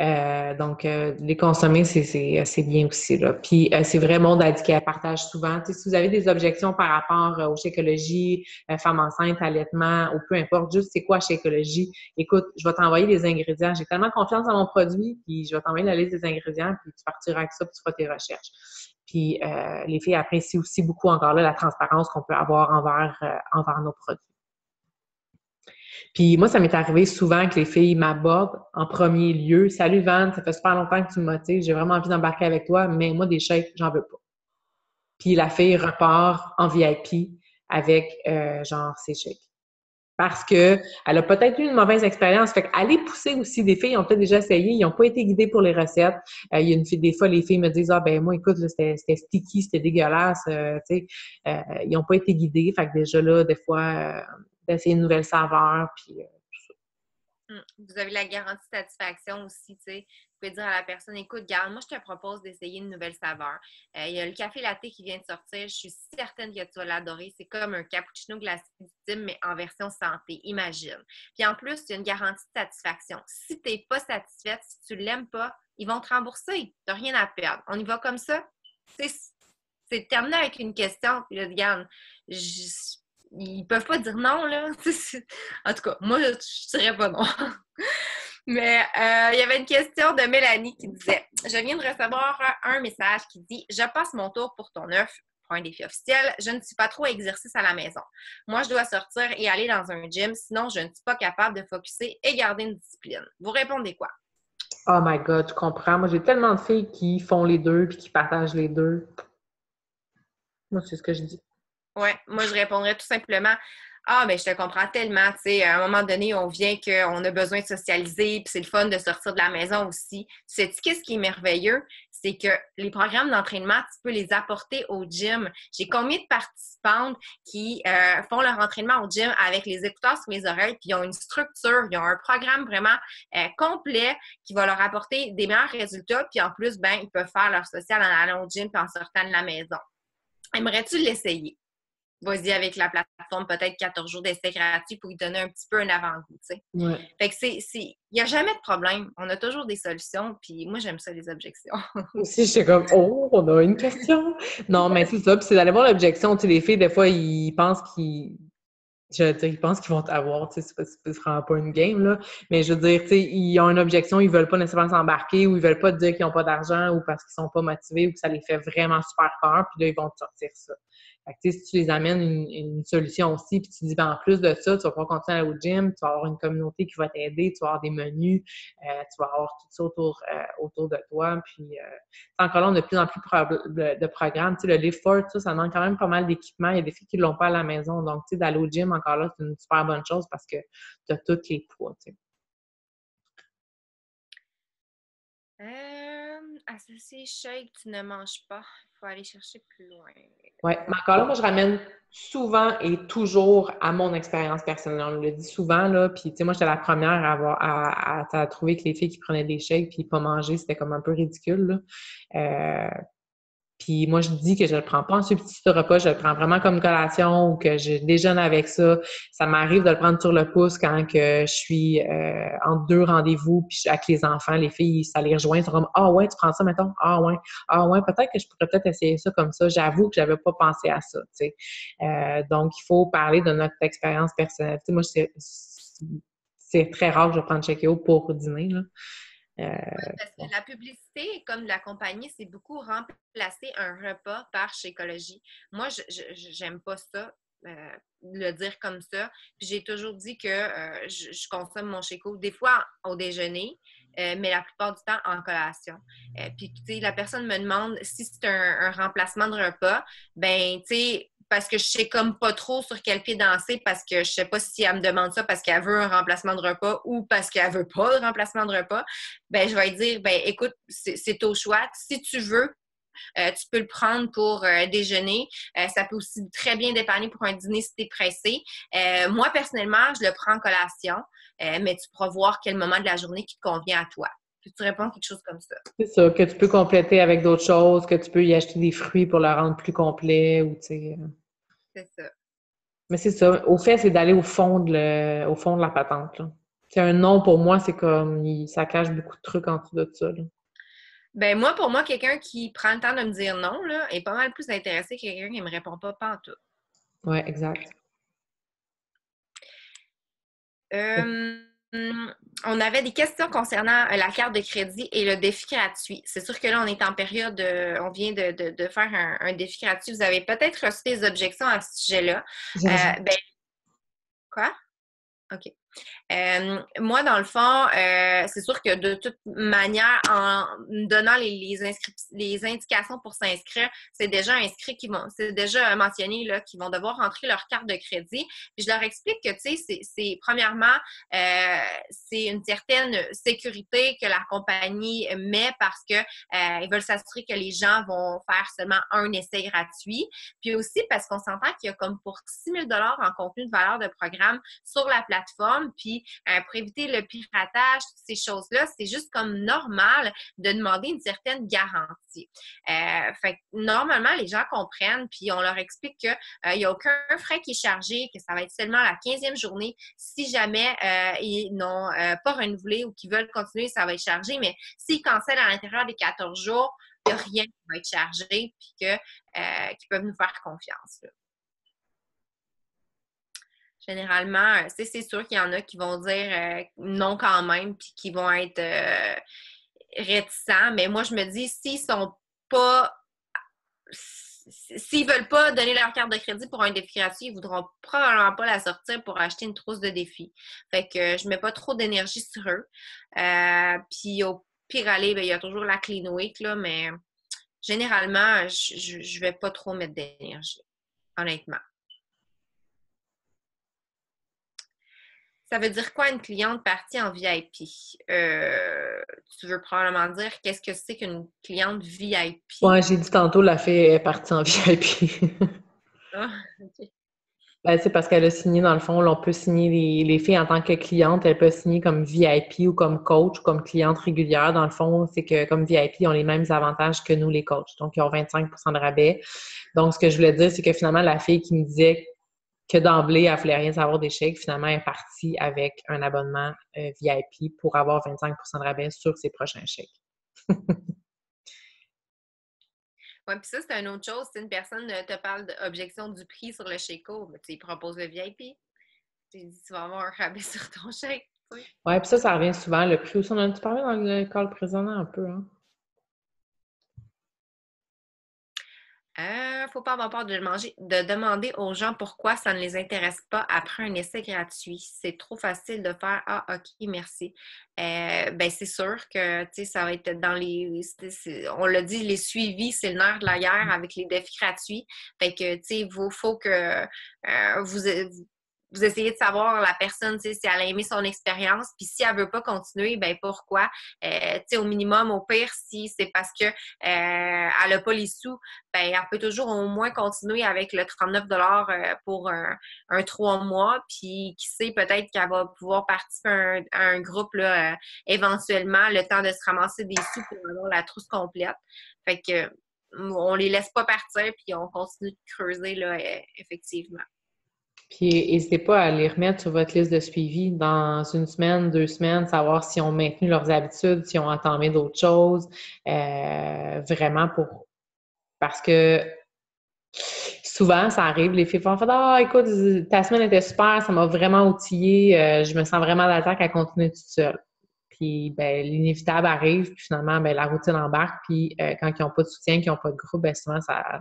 Euh, donc, euh, les consommer, c'est bien aussi. Là. Puis, euh, c'est vrai, Monde qu'elle partage souvent. si vous avez des objections par rapport aux chécologies, femmes enceintes, allaitement, ou peu importe, juste c'est quoi chécologie, écoute, je vais t'envoyer les ingrédients. J'ai tellement confiance dans mon produit, puis je vais t'envoyer la liste des ingrédients, puis tu partiras avec ça, puis tu feras tes recherches. Puis, les filles apprécient aussi beaucoup encore là la transparence qu'on peut avoir envers, envers nos produits. Puis moi, ça m'est arrivé souvent que les filles m'abordent en premier lieu. Salut Van, ça fait super longtemps que tu me motives, j'ai vraiment envie d'embarquer avec toi, mais moi, des shakes, j'en veux pas. Puis la fille repart en VIP avec euh, genre ses shakes. Parce que elle a peut-être eu une mauvaise expérience. Fait qu'aller pousser aussi des filles, ils ont peut-être déjà essayé, ils n'ont pas été guidés pour les recettes. Euh, il y a une fille, des fois, les filles me disent Ah ben moi, écoute, c'était sticky, c'était dégueulasse, euh, tu sais. ils n'ont pas été guidés. Fait que déjà là, des fois, d'essayer une nouvelle saveur, puis euh. Hum, vous avez la garantie de satisfaction aussi, tu sais. Vous pouvez dire à la personne, écoute, garde, moi, je te propose d'essayer une nouvelle saveur. Euh, il y a le café latte qui vient de sortir. Je suis certaine que tu vas l'adorer. C'est comme un cappuccino glacé mais en version santé. Imagine. Puis en plus, il y a une garantie de satisfaction. Si tu n'es pas satisfaite, si tu ne l'aimes pas, ils vont te rembourser. Tu n'as rien à perdre. On y va comme ça? C'est terminé avec une question. Puis là, regarde, je, ils peuvent pas dire non, là. en tout cas, moi, je dirais pas non. Mais euh, il y avait une question de Mélanie qui disait Je viens de recevoir un message qui dit Je passe mon tour pour ton œuf pour un défi officiel. Je ne suis pas trop exercice à la maison. Moi, je dois sortir et aller dans un gym, sinon je ne suis pas capable de focuser et garder une discipline. Vous répondez quoi? Oh my God, je comprends. Moi, j'ai tellement de filles qui font les deux puis qui partagent les deux. Moi, c'est ce que je dis. Oui, moi, je répondrais tout simplement Ah, mais ben, je te comprends tellement. Tu sais, à un moment donné, on vient qu'on a besoin de socialiser, puis c'est le fun de sortir de la maison aussi. Tu sais, qu'est-ce qui est merveilleux? C'est que les programmes d'entraînement, tu peux les apporter au gym. J'ai combien de participantes qui euh, font leur entraînement au gym avec les écouteurs sur les oreilles, puis ils ont une structure, ils ont un programme vraiment euh, complet qui va leur apporter des meilleurs résultats, puis en plus, ben, ils peuvent faire leur social en allant au gym puis en sortant de la maison. Aimerais-tu l'essayer? Vas-y avec la plateforme, peut-être 14 jours d'essai gratuit pour lui donner un petit peu un avant-goût. Fait que c'est, il n'y a jamais de problème. On a toujours des solutions, puis moi, j'aime ça, les objections. Aussi, j'étais comme, oh, on a une question. non, mais c'est ça, puis c'est d'aller voir l'objection. Tu sais, les filles, des fois, ils pensent qu'ils je veux dire, ils pensent qu'ils vont t'avoir, tu sais, c'est vraiment pas une game, là. Mais je veux dire, tu sais, ils ont une objection, ils veulent pas nécessairement s'embarquer ou ils veulent pas te dire qu'ils n'ont pas d'argent ou parce qu'ils sont pas motivés ou que ça les fait vraiment super peur, puis là, ils vont te sortir ça si tu les amènes une, solution aussi, puis tu dis, ben, en plus de ça, tu vas pouvoir continuer à aller au gym, tu vas avoir une communauté qui va t'aider, tu vas avoir des menus, euh, tu vas avoir tout ça autour, euh, autour de toi. Puis, euh, encore là, on a de plus en plus de, programmes. Tu le Fort, ça, demande quand même pas mal d'équipement. Il y a des filles qui ne l'ont pas à la maison. Donc, tu sais, d'aller au gym, encore là, c'est une super bonne chose parce que tu as tous les poids. Associé shake, tu ne manges pas. Il faut aller chercher plus loin. Oui, mais encore là, moi, je ramène souvent et toujours à mon expérience personnelle. On le dit souvent, là, puis tu sais, moi, j'étais la première à, avoir, à, trouver que les filles qui prenaient des shakes puis pas manger, c'était comme un peu ridicule. Euh, puis moi, je dis que je le prends pas en substitut de repas, je le prends vraiment comme collation ou que je déjeune avec ça. Ça m'arrive de le prendre sur le pouce quand que je suis euh, entre deux rendez-vous puis avec les enfants, les filles, ça les rejoint. Ils sont comme Ah ouais, tu prends ça maintenant? Ah ouais, ah ouais, peut-être que je pourrais peut-être essayer ça comme ça. J'avoue que j'avais pas pensé à ça. Euh, donc, il faut parler de notre expérience personnelle. Moi, c'est très rare que je prenne Checkio pour dîner. Là. Euh, parce que la publicité, comme la compagnie, c'est beaucoup remplacer un repas par Chécologie. Moi, je n'aime pas ça. Euh, le dire comme ça. Puis j'ai toujours dit que euh, je, consomme mon Chéco des fois au déjeuner, mais la plupart du temps en collation. puis, tu sais, la personne me demande si c'est un, un, remplacement de repas. Ben, tu sais, parce que je sais comme pas trop sur quel pied danser parce que je sais pas si elle me demande ça parce qu'elle veut un remplacement de repas ou parce qu'elle veut pas de remplacement de repas, ben je vais dire ben écoute, c'est au choix. Si tu veux, euh, tu peux le prendre pour euh, déjeuner. Euh, ça peut aussi très bien dépanner pour un dîner si tu es pressé. moi, personnellement, je le prends en collation, mais tu pourras voir quel moment de la journée qui te convient à toi. Puis tu réponds quelque chose comme ça. C'est ça, que tu peux compléter avec d'autres choses, que tu peux y acheter des fruits pour le rendre plus complet ou tu sais. C'est ça. Mais c'est ça. Au fait, c'est d'aller au fond de au fond de la patente. C'est un non pour moi, c'est comme ça cache beaucoup de trucs en dessous de ça. Ben moi, pour moi, quelqu'un qui prend le temps de me dire non là, est pas mal plus intéressé que quelqu'un qui ne me répond pas, pas en tout. Oui, exact. Euh, on avait des questions concernant euh, la carte de crédit et le défi gratuit. C'est sûr que là, on est en période, euh, on vient de, faire un, défi gratuit. Vous avez peut-être reçu des objections à ce sujet-là. ben, quoi? OK. Euh, moi, dans le fond, euh, c'est sûr que de toute manière, en donnant les, les, indications pour s'inscrire, c'est déjà inscrit qui vont, c'est déjà mentionné là, qu'ils vont devoir rentrer leur carte de crédit. Puis je leur explique que, tu sais, c'est premièrement, euh, c'est une certaine sécurité que la compagnie met parce que ils veulent s'assurer que les gens vont faire seulement un essai gratuit. Puis aussi parce qu'on s'entend qu'il y a comme pour 6 000 en contenu de valeur de programme sur la plateforme. Puis euh, pour éviter le piratage, toutes ces choses-là, c'est juste comme normal de demander une certaine garantie. Euh, fait normalement, les gens comprennent, puis on leur explique qu'il euh, n'y a aucun frais qui est chargé, que ça va être seulement la 15e journée. Si jamais ils n'ont pas renouvelé ou qu'ils veulent continuer, ça va être chargé, mais s'ils cancellent à l'intérieur des 14 jours, il n'y a rien qui va être chargé, puis qu'ils peuvent nous faire confiance. Généralement, euh, c'est sûr qu'il y en a qui vont dire euh, non quand même, puis qui vont être euh, réticents. Mais moi, je me dis, s'ils sont pas. S'ils veulent pas donner leur carte de crédit pour un défi gratuit, ils voudront probablement pas la sortir pour acheter une trousse de défi. Fait que je mets pas trop d'énergie sur eux. puis au pire aller, ben, il y a toujours la clean week, là, mais généralement, je, je vais pas trop mettre d'énergie, honnêtement. Ça veut dire quoi une cliente partie en VIP? Euh, tu veux probablement dire qu'est-ce que c'est qu'une cliente VIP? Oui, j'ai dit tantôt la fille est partie en VIP. ah, OK. Ben, c'est parce qu'elle a signé, dans le fond, on peut signer les, les, filles en tant que cliente, elles peuvent signer comme VIP ou comme coach ou comme cliente régulière. Dans le fond, c'est que comme VIP, ils ont les mêmes avantages que nous, les coachs. Donc, ils ont 25% de rabais. Donc, ce que je voulais dire, c'est que finalement, la fille qui me disait que d'emblée, elle voulait rien savoir des chèques. Finalement, elle est partie avec un abonnement euh, VIP pour avoir 25% de rabais sur ses prochains chèques. oui, puis ça, c'est une autre chose. Si une personne te parle d'objection du prix sur le chèque, ben, tu proposes le VIP. Tu dis, tu vas avoir un rabais sur ton chèque. Oui, ouais, puis ça, ça revient souvent. Le prix aussi, on a parlé dans le call présent un peu. Hein? Il euh, ne faut pas avoir peur de, manger, de demander aux gens pourquoi ça ne les intéresse pas après un essai gratuit. C'est trop facile de faire Ah, OK, merci. Euh, ben, c'est sûr que ça va être dans les. On l'a dit, les suivis, c'est le nerf de la guerre avec les défis gratuits. Fait que, il faut, que euh, vous, vous essayez de savoir la personne, si elle a aimé son expérience, puis si elle veut pas continuer, ben pourquoi? Euh, au minimum, au pire, si c'est parce que euh, elle a pas les sous, ben elle peut toujours au moins continuer avec le 39 dollars euh, pour un, un trois mois, puis qui sait peut-être qu'elle va pouvoir participer à un, groupe là, euh, éventuellement, le temps de se ramasser des sous pour avoir la trousse complète. Fait que on les laisse pas partir, puis on continue de creuser là, effectivement. Puis n'hésitez pas à les remettre sur votre liste de suivi dans une semaine, deux semaines, savoir si ont maintenu leurs habitudes, si ont entamé d'autres choses. Euh, vraiment pour. Parce que souvent, ça arrive, les filles font Ah, écoute, ta semaine était super, ça m'a vraiment outillé, euh, je me sens vraiment d'attaque à continuer toute seule. Puis ben, l'inévitable arrive, puis finalement, ben, la routine embarque, puis euh, quand ils n'ont pas de soutien, qu'ils n'ont pas de groupe, ben souvent, ça,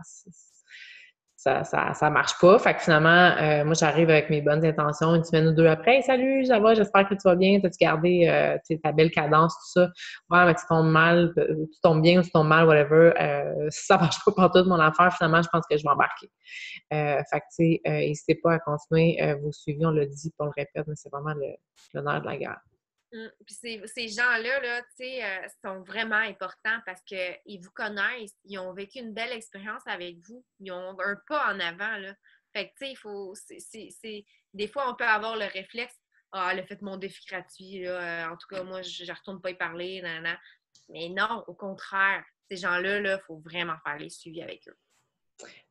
ça, ça, ça, marche pas. Fait que finalement, euh, moi, j'arrive avec mes bonnes intentions une semaine ou deux après. salut, ça va, j'espère que tu vas bien. T'as-tu gardé euh, ta belle cadence, tout ça? Ouais, mais tu tombes mal, euh, tu tombes bien ou tu tombes mal, whatever. Euh, ça marche pas pour toute mon affaire, finalement, je pense que je vais embarquer. Euh, fait que, tu sais, n'hésitez pas à continuer vos suivis. On l'a dit, on le répète, mais c'est vraiment l'honneur de la guerre. Mmh. Puis ces, gens-là, là, euh, sont vraiment importants parce qu'ils vous connaissent, ils ont vécu une belle expérience avec vous, ils ont un pas en avant. Là. Fait que, tu sais, il faut. Des fois, on peut avoir le réflexe Ah, le fait mon défi gratuit, là, euh, en tout cas, moi, je ne retourne pas y parler, nan, Mais non, au contraire, ces gens-là, il là, faut vraiment faire les suivis avec eux.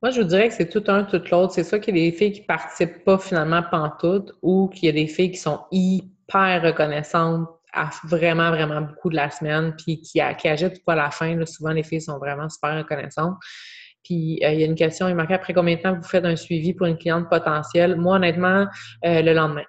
Moi, je vous dirais que c'est tout un, tout l'autre. C'est ça qu'il y a des filles qui ne participent pas finalement pantoute ou qu'il y a des filles qui sont hyper hyper reconnaissante à vraiment, vraiment beaucoup de la semaine, puis qui, qui agite pas à la fin. souvent, les filles sont vraiment super reconnaissantes. Puis euh, il y a une question, il marquait après combien de temps vous faites un suivi pour une cliente potentielle? Moi, honnêtement, euh, le lendemain.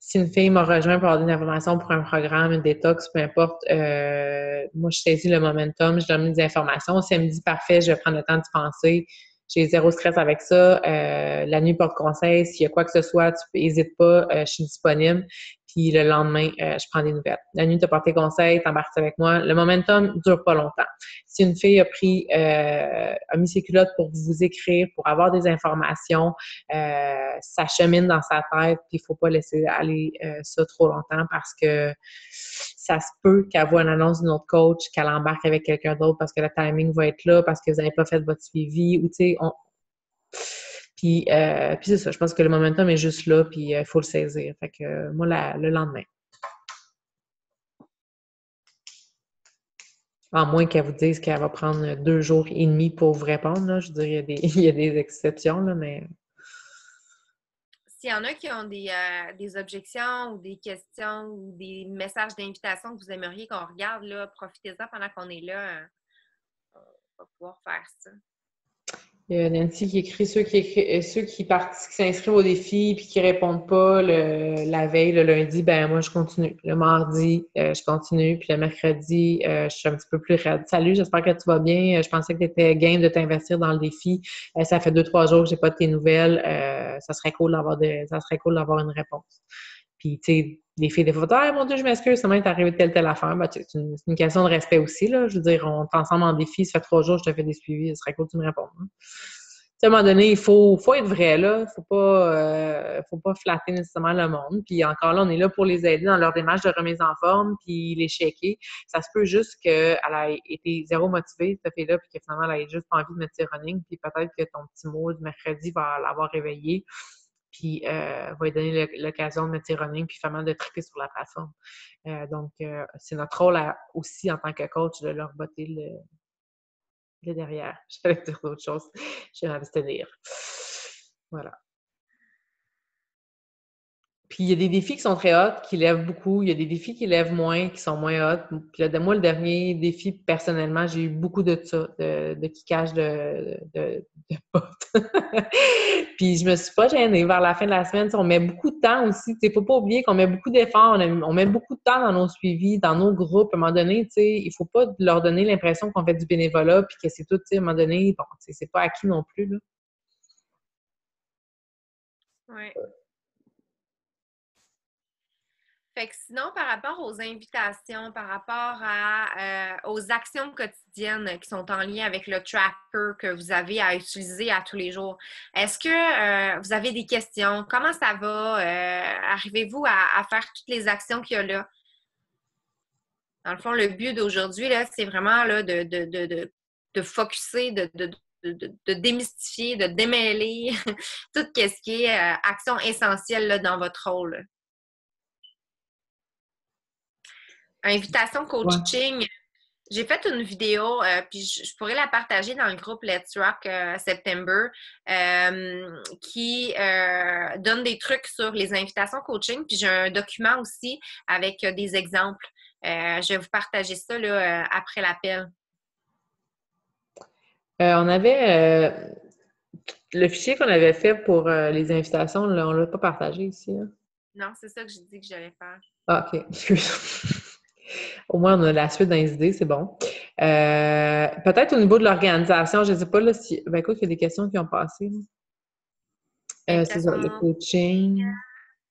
Si une fille m'a rejoint pour avoir des informations pour un programme, une détox, peu importe, euh, moi, je saisis le momentum, je donne des informations. Si elle me dit parfait, je vais prendre le temps de penser, j'ai zéro stress avec ça. la nuit porte conseil. S'il y a quoi que ce soit, tu n'hésites pas, je suis disponible puis le lendemain, euh, je prends des nouvelles. La nuit, tu as porté conseil, t'embarques avec moi. Le momentum dure pas longtemps. Si une fille a pris, euh, a mis ses culottes pour vous écrire, pour avoir des informations, euh, ça chemine dans sa tête, puis il faut pas laisser aller euh, ça trop longtemps parce que ça se peut qu'elle voit une annonce d'une autre coach, qu'elle embarque avec quelqu'un d'autre parce que le timing va être là, parce que vous n'avez pas fait votre suivi, ou tu sais, on euh, puis, c'est ça, je pense que le momentum est juste là, puis il euh, faut le saisir. Fait que euh, moi, le lendemain. À moins qu'elle vous dise qu'elle va prendre deux jours et demi pour vous répondre. Je veux dire, il y a des, exceptions, là, mais. S'il y en a qui ont des, objections ou des questions ou des messages d'invitation que vous aimeriez qu'on regarde, profitez-en pendant qu'on est là. On va pouvoir faire ça. Il y a Nancy qui écrit ceux qui, euh, ceux qui, s'inscrivent au défi puis qui répondent pas le, la veille, le lundi, ben moi je continue. Le mardi, euh, je continue. Puis le mercredi, euh, je suis un petit peu plus raide. Salut, j'espère que tu vas bien. Je pensais que tu étais game de t'investir dans le défi. ça fait deux, trois jours que j'ai pas de tes nouvelles. ça serait cool d'avoir cool d'avoir une réponse. Puis, tu sais, les filles, des fois, ah, mon Dieu, je m'excuse, ça m'est arrivé telle, telle affaire. Ben, c'est une, question de respect aussi, là. Je veux dire, on est ensemble en défi, ça fait trois jours, je te fais des suivis, ce serait cool que tu me répondes. Hein. À un moment donné, il faut, faut être vrai, là. Il faut euh, faut pas flatter nécessairement le monde. Puis encore là, on est là pour les aider dans leur démarche de remise en forme, puis les checker. Ça se peut juste qu'elle ait été zéro motivée, cette fille-là, puis que finalement, elle ait juste pas envie de mettre ses running, puis peut-être que ton petit mot du mercredi va l'avoir réveillée puis euh, va lui donner l'occasion de mettre ses running, puis vraiment de triper sur la plateforme. Euh, donc, euh, c'est notre rôle aussi en tant que coach de leur botter le, le derrière. J'allais dire d'autres choses. J'ai envie de dire. Voilà. Puis il y a des défis qui sont très hauts, qui lèvent beaucoup. Il y a des défis qui lèvent moins, qui sont moins hauts. Puis là, moi, le dernier défi, personnellement, j'ai eu beaucoup de ça, de, de kickage de, de, de potes. puis je me suis pas gênée. Vers la fin de la semaine, on met beaucoup de temps aussi. Il faut pas oublier qu'on met beaucoup d'efforts, on, met beaucoup de temps dans nos suivis, dans nos groupes. À un moment donné, il faut pas leur donner l'impression qu'on fait du bénévolat puis que c'est tout, à un moment donné, bon, c'est pas acquis non plus. Là. Oui. Fait que sinon, par rapport aux invitations, par rapport à, euh, aux actions quotidiennes qui sont en lien avec le tracker que vous avez à utiliser à tous les jours, est-ce que euh, vous avez des questions? Comment ça va? Euh, arrivez-vous à, faire toutes les actions qu'il y a là? Dans le fond, le but d'aujourd'hui, c'est vraiment là, de, de, de, de, focuser, de, de, démystifier, de démêler tout ce qui est action essentielle là, dans votre rôle. Invitation coaching. J'ai fait une vidéo, euh, puis je, pourrais la partager dans le groupe Let's Rock euh, September, euh, qui donne des trucs sur les invitations coaching. Puis j'ai un document aussi avec des exemples. je vais vous partager ça là, après l'appel. on avait le fichier qu'on avait fait pour les invitations, on ne l'a pas partagé ici. Hein? Non, c'est ça que j'ai dit que j'allais faire. Ah, OK. Excuse. Au moins, on a la suite dans les idées, c'est bon. Euh, peut-être au niveau de l'organisation, je ne sais pas là, si. Ben écoute, il y a des questions qui ont passé. Euh, c'est ça, le coaching.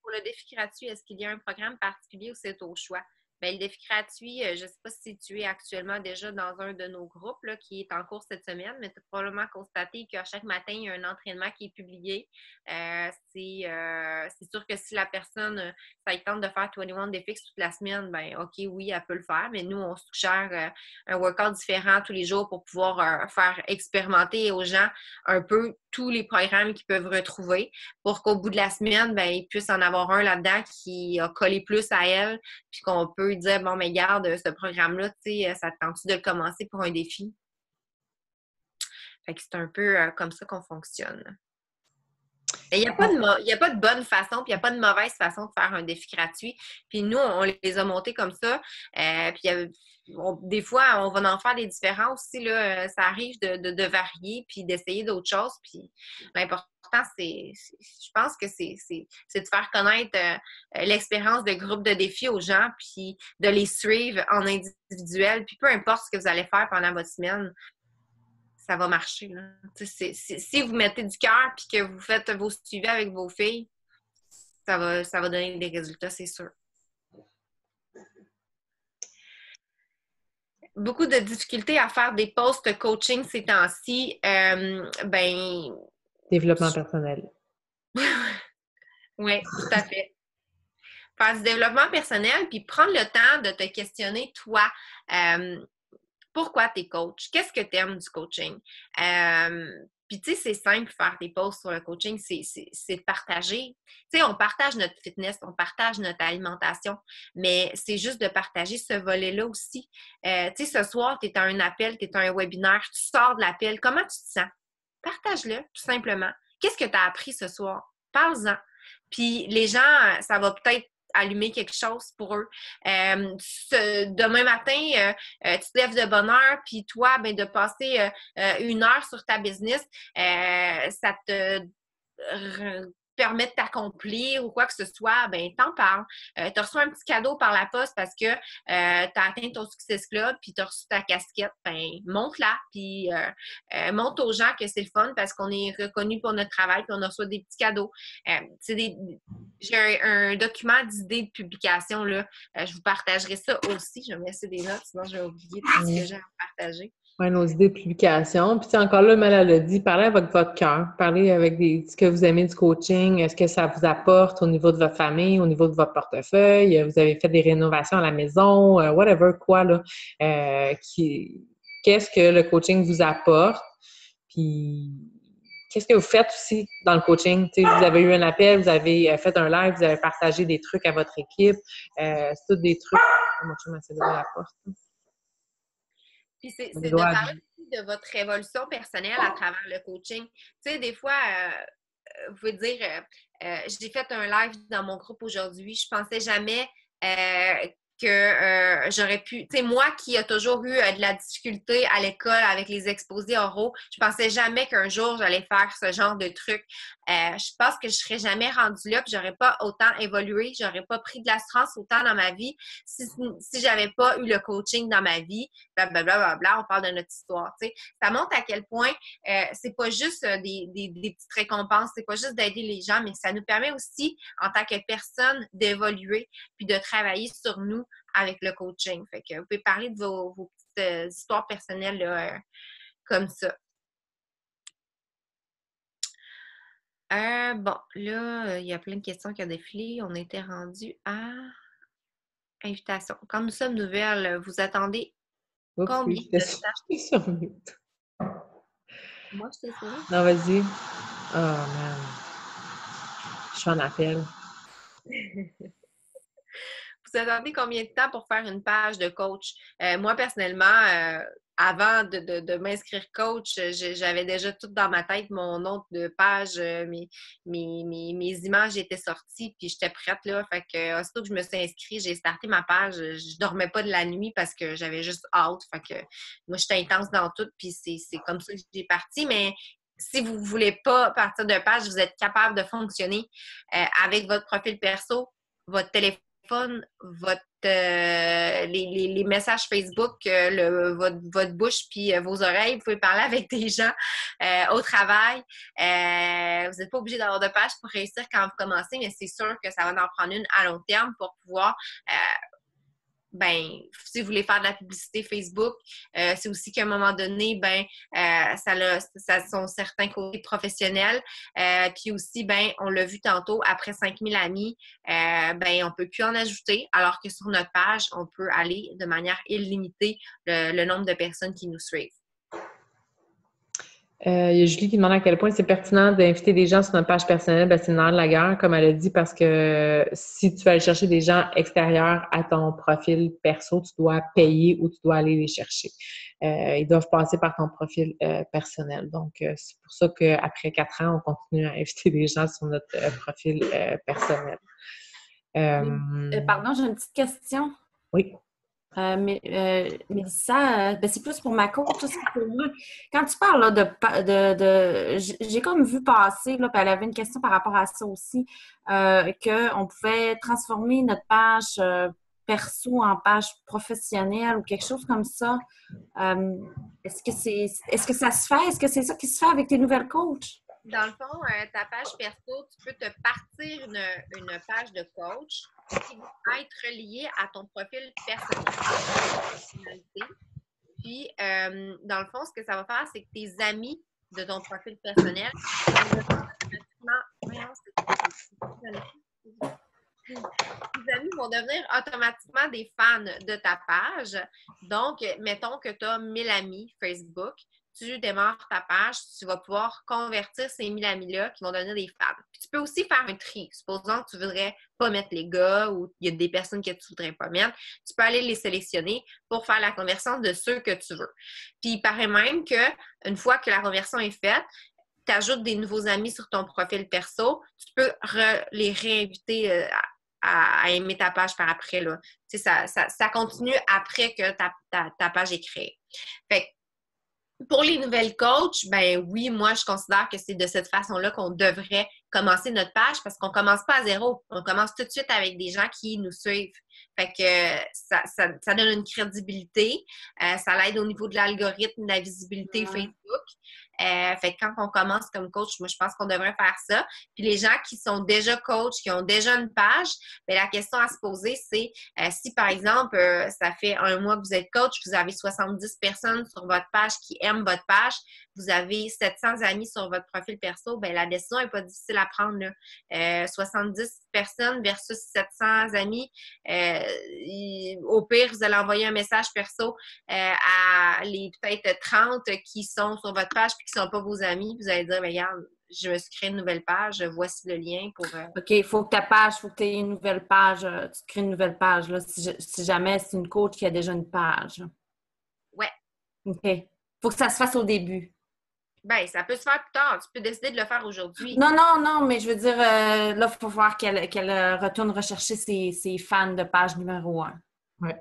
Pour le défi gratuit, est-ce qu'il y a un programme particulier ou c'est au choix? Bien, le défi gratuit, euh, je ne sais pas si tu es actuellement déjà dans un de nos groupes qui est en cours cette semaine, mais tu as probablement constaté qu'à chaque matin, il y a un entraînement qui est publié. Euh, euh, c'est sûr que si la personne, ça tente de faire 21 défis toute la semaine, ben OK, oui, elle peut le faire, mais nous, on suggère un workout différent tous les jours pour pouvoir faire expérimenter aux gens un peu tous les programmes qu'ils peuvent retrouver pour qu'au bout de la semaine, ben, ils puissent en avoir un là-dedans qui a collé plus à elle, puis qu'on peut dire, bon, mais garde, ce programme-là, tu sais, ça te tente de le commencer pour un défi? Fait que c'est un peu euh, comme ça qu'on fonctionne. Il n'y a, pas de, a pas de bonne façon, puis il n'y a pas de mauvaise façon de faire un défi gratuit. Puis nous, on les a montés comme ça. Euh, puis des fois, on va en faire des différences aussi. Là, ça arrive de, varier, puis d'essayer d'autres choses. Puis l'important, je pense que c'est, de faire connaître euh, l'expérience de groupe de défis aux gens, puis de les suivre en individuel. Puis peu importe ce que vous allez faire pendant votre semaine, ça va marcher. si vous mettez du cœur puis que vous faites vos suivis avec vos filles, ça va, ça va donner des résultats, c'est sûr. Beaucoup de difficultés à faire des posts coaching ces temps-ci. Euh, ben, Développement personnel. oui, tout à fait. Faire du développement personnel, puis prendre le temps de te questionner, toi. Euh, pourquoi tu es coach? Qu'est-ce que tu aimes du coaching? Euh, puis, tu sais, c'est simple faire des posts sur le coaching, c'est de partager. Tu sais, on partage notre fitness, on partage notre alimentation, mais c'est juste de partager ce volet-là aussi. Euh, tu sais, ce soir, tu es à un appel, tu es à un webinaire, tu sors de l'appel, comment tu te sens? Partage-le, tout simplement. Qu'est-ce que tu as appris ce soir? Parle-en. Puis les gens, ça va peut-être allumer quelque chose pour eux. Euh, demain matin, euh, euh, tu te lèves de bonne heure, puis toi, ben, de passer une heure sur ta business, ça te permet de t'accomplir ou quoi que ce soit, ben t'en parles. Euh, tu reçois un petit cadeau par la poste parce que euh, tu as atteint ton Success Club, puis tu as reçu ta casquette, ben montre-la, puis euh, montre aux gens que c'est le fun parce qu'on est reconnu pour notre travail, puis on reçoit des petits cadeaux. J'ai un, document d'idées de publication, là. je vous partagerai ça aussi. Je vais me laisser des notes, sinon je vais oublier tout ce que j'ai à partager. Oui, nos idées de publication. Puis encore là, Mel a dit, parlez avec votre cœur, parlez avec des, ce que vous aimez du coaching, est-ce que ça vous apporte au niveau de votre famille, au niveau de votre portefeuille, vous avez fait des rénovations à la maison, euh, whatever, quoi, là. Euh, qu'est-ce que le coaching vous apporte? Puis qu'est-ce que vous faites aussi dans le coaching? vous avez eu un appel, vous avez euh, fait un live, vous avez partagé des trucs à votre équipe. c'est tous des trucs. La porte. Puis c'est de parler de votre révolution personnelle à travers le coaching. Tu sais, des fois, euh, euh, vous pouvez dire, euh, j'ai fait un live dans mon groupe aujourd'hui, je pensais jamais que euh, j'aurais pu, tu sais, moi qui a toujours eu euh, de la difficulté à l'école avec les exposés oraux, je pensais jamais qu'un jour j'allais faire ce genre de truc. Euh, je pense que je serais jamais rendue là, puis j'aurais pas autant évolué, j'aurais pas pris de l'assurance autant dans ma vie si, si j'avais pas eu le coaching dans ma vie. Blablabla, bla, on parle de notre histoire, tu sais. Ça montre à quel point c'est pas juste des, des, des petites récompenses, c'est pas juste d'aider les gens, mais ça nous permet aussi, en tant que personne, d'évoluer puis de travailler sur nous avec le coaching. Fait que vous pouvez parler de vos, petites euh, histoires personnelles euh, comme ça. Euh, bon, là, il y a plein de questions qui ont défilé. On était rendu à invitation. Quand nous sommes nouvelles, vous attendez combien de sur Moi, je t'ai Non, vas-y. Oh, man. Je suis en appel. Vous attendez combien de temps pour faire une page de coach? Euh, moi, personnellement, euh, avant de, m'inscrire coach, j'avais déjà tout dans ma tête, mon nom de page, euh, mes, mes, images étaient sorties, puis j'étais prête là. Fait que aussitôt que je me suis inscrite, j'ai starté ma page. Je dormais pas de la nuit parce que j'avais juste hâte. Fait que moi, j'étais intense dans tout, puis c'est comme ça que j'ai parti. Mais si vous ne voulez pas partir de page, vous êtes capable de fonctionner avec votre profil perso, votre téléphone votre, euh, les, messages Facebook, euh, votre, bouche puis euh, vos oreilles. Vous pouvez parler avec des gens au travail. vous n'êtes pas obligé d'avoir de page pour réussir quand vous commencez, mais c'est sûr que ça va en prendre une à long terme pour pouvoir ben, si vous voulez faire de la publicité Facebook, euh, c'est aussi qu'à un moment donné, ben, euh, ça, a, ça sont certains côtés professionnels. Euh, puis aussi, ben, on l'a vu tantôt, après 5000 amis, ben, on peut plus en ajouter, alors que sur notre page, on peut aller de manière illimitée le nombre de personnes qui nous suivent. Euh, il y a Julie qui demande à quel point c'est pertinent d'inviter des gens sur notre page personnelle. Ben, c'est une de la guerre, comme elle a dit, parce que si tu vas aller chercher des gens extérieurs à ton profil perso, tu dois payer ou tu dois aller les chercher. euh, ils doivent passer par ton profil euh, personnel. Donc, c'est pour ça qu'après quatre ans, on continue à inviter les gens sur notre profil personnel. pardon, j'ai une petite question. Oui. Euh, mais, euh, Mélissa, euh, ben, c'est plus pour ma moi. Quand tu parles de, de, j'ai comme vu passer, là, puis elle avait une question par rapport à ça aussi, qu'on pouvait transformer notre page perso en page professionnelle ou quelque chose comme ça. est-ce que c'est est-ce que ça se fait? Est-ce que c'est ça qui se fait avec tes nouvelles coachs? Dans le fond, ta page perso, tu peux te partir une, une page de coach qui va être relié à ton profil personnel. Puis, euh, dans le fond, ce que ça va faire, c'est que tes amis de ton profil personnel tes amis vont devenir automatiquement des fans de ta page. Donc, mettons que tu as 1000 amis Facebook tu démarres ta page, tu vas pouvoir convertir ces 1000 amis-là qui vont devenir des fans. Puis tu peux aussi faire un tri. Supposons que tu voudrais pas mettre les gars ou il y a des personnes que tu voudrais pas mettre, tu peux aller les sélectionner pour faire la conversion de ceux que tu veux. Puis il paraît même que une fois que la conversion est faite, tu ajoutes des nouveaux amis sur ton profil perso, tu peux les réinviter euh, à, aimer ta page par après. Là. Ça, ça, ça, continue après que ta, ta, page est créée. Fait pour les nouvelles coachs, ben oui, moi, je considère que c'est de cette façon-là qu'on devrait commencer notre page parce qu'on commence pas à zéro. On commence tout de suite avec des gens qui nous suivent. Fait que ça, ça, donne une crédibilité. Euh, ça l'aide au niveau de l'algorithme, de la visibilité Facebook. Euh, fait que quand on commence comme coach, moi, je pense qu'on devrait faire ça. Puis les gens qui sont déjà coach, qui ont déjà une page, bien, la question à se poser, c'est euh, si, par exemple, euh, ça fait un mois que vous êtes coach, vous avez 70 personnes sur votre page qui aiment votre page, vous avez 700 amis sur votre profil perso, bien, la décision n'est pas difficile à prendre. Là. 70 personnes versus 700 amis. au pire, vous allez envoyer un message perso à les peut-être 30 qui sont sur votre page qui ne sont pas vos amis, vous allez dire, regarde, je me suis créé une nouvelle page, voici le lien pour. Euh, OK, il faut que ta page, il faut que tu aies une nouvelle page, euh, tu crées une nouvelle page, là, si, jamais c'est une coach qui a déjà une page. Ouais. OK. Il faut que ça se fasse au début. Ben, ça peut se faire plus tard. Tu peux décider de le faire aujourd'hui. Non, non, non, mais je veux dire, euh, là, il faut voir qu'elle retourne rechercher ses, ses, fans de page numéro un. Ouais.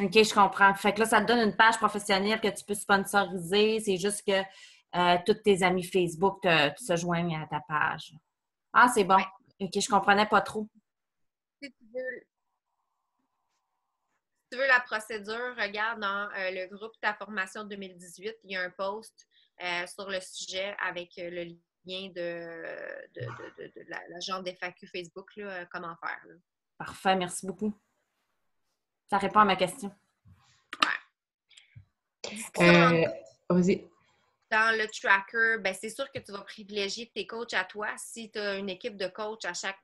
OK, je comprends. Fait que là, ça te donne une page professionnelle que tu peux sponsoriser. C'est juste que euh, tous tes amis Facebook se joignent à ta page. Ah, c'est bon. OK, je comprenais pas trop. Si tu veux, la procédure, regarde dans euh, le groupe Ta formation 2018, il y a un post euh, sur le sujet avec le lien de, de, la, des FAQ Facebook, comment faire. Parfait, merci beaucoup. Ça répond à ma question. Ouais. vas-y dans le tracker, ben c'est sûr que tu vas privilégier tes coachs à toi. Si tu as une équipe de coachs à chaque.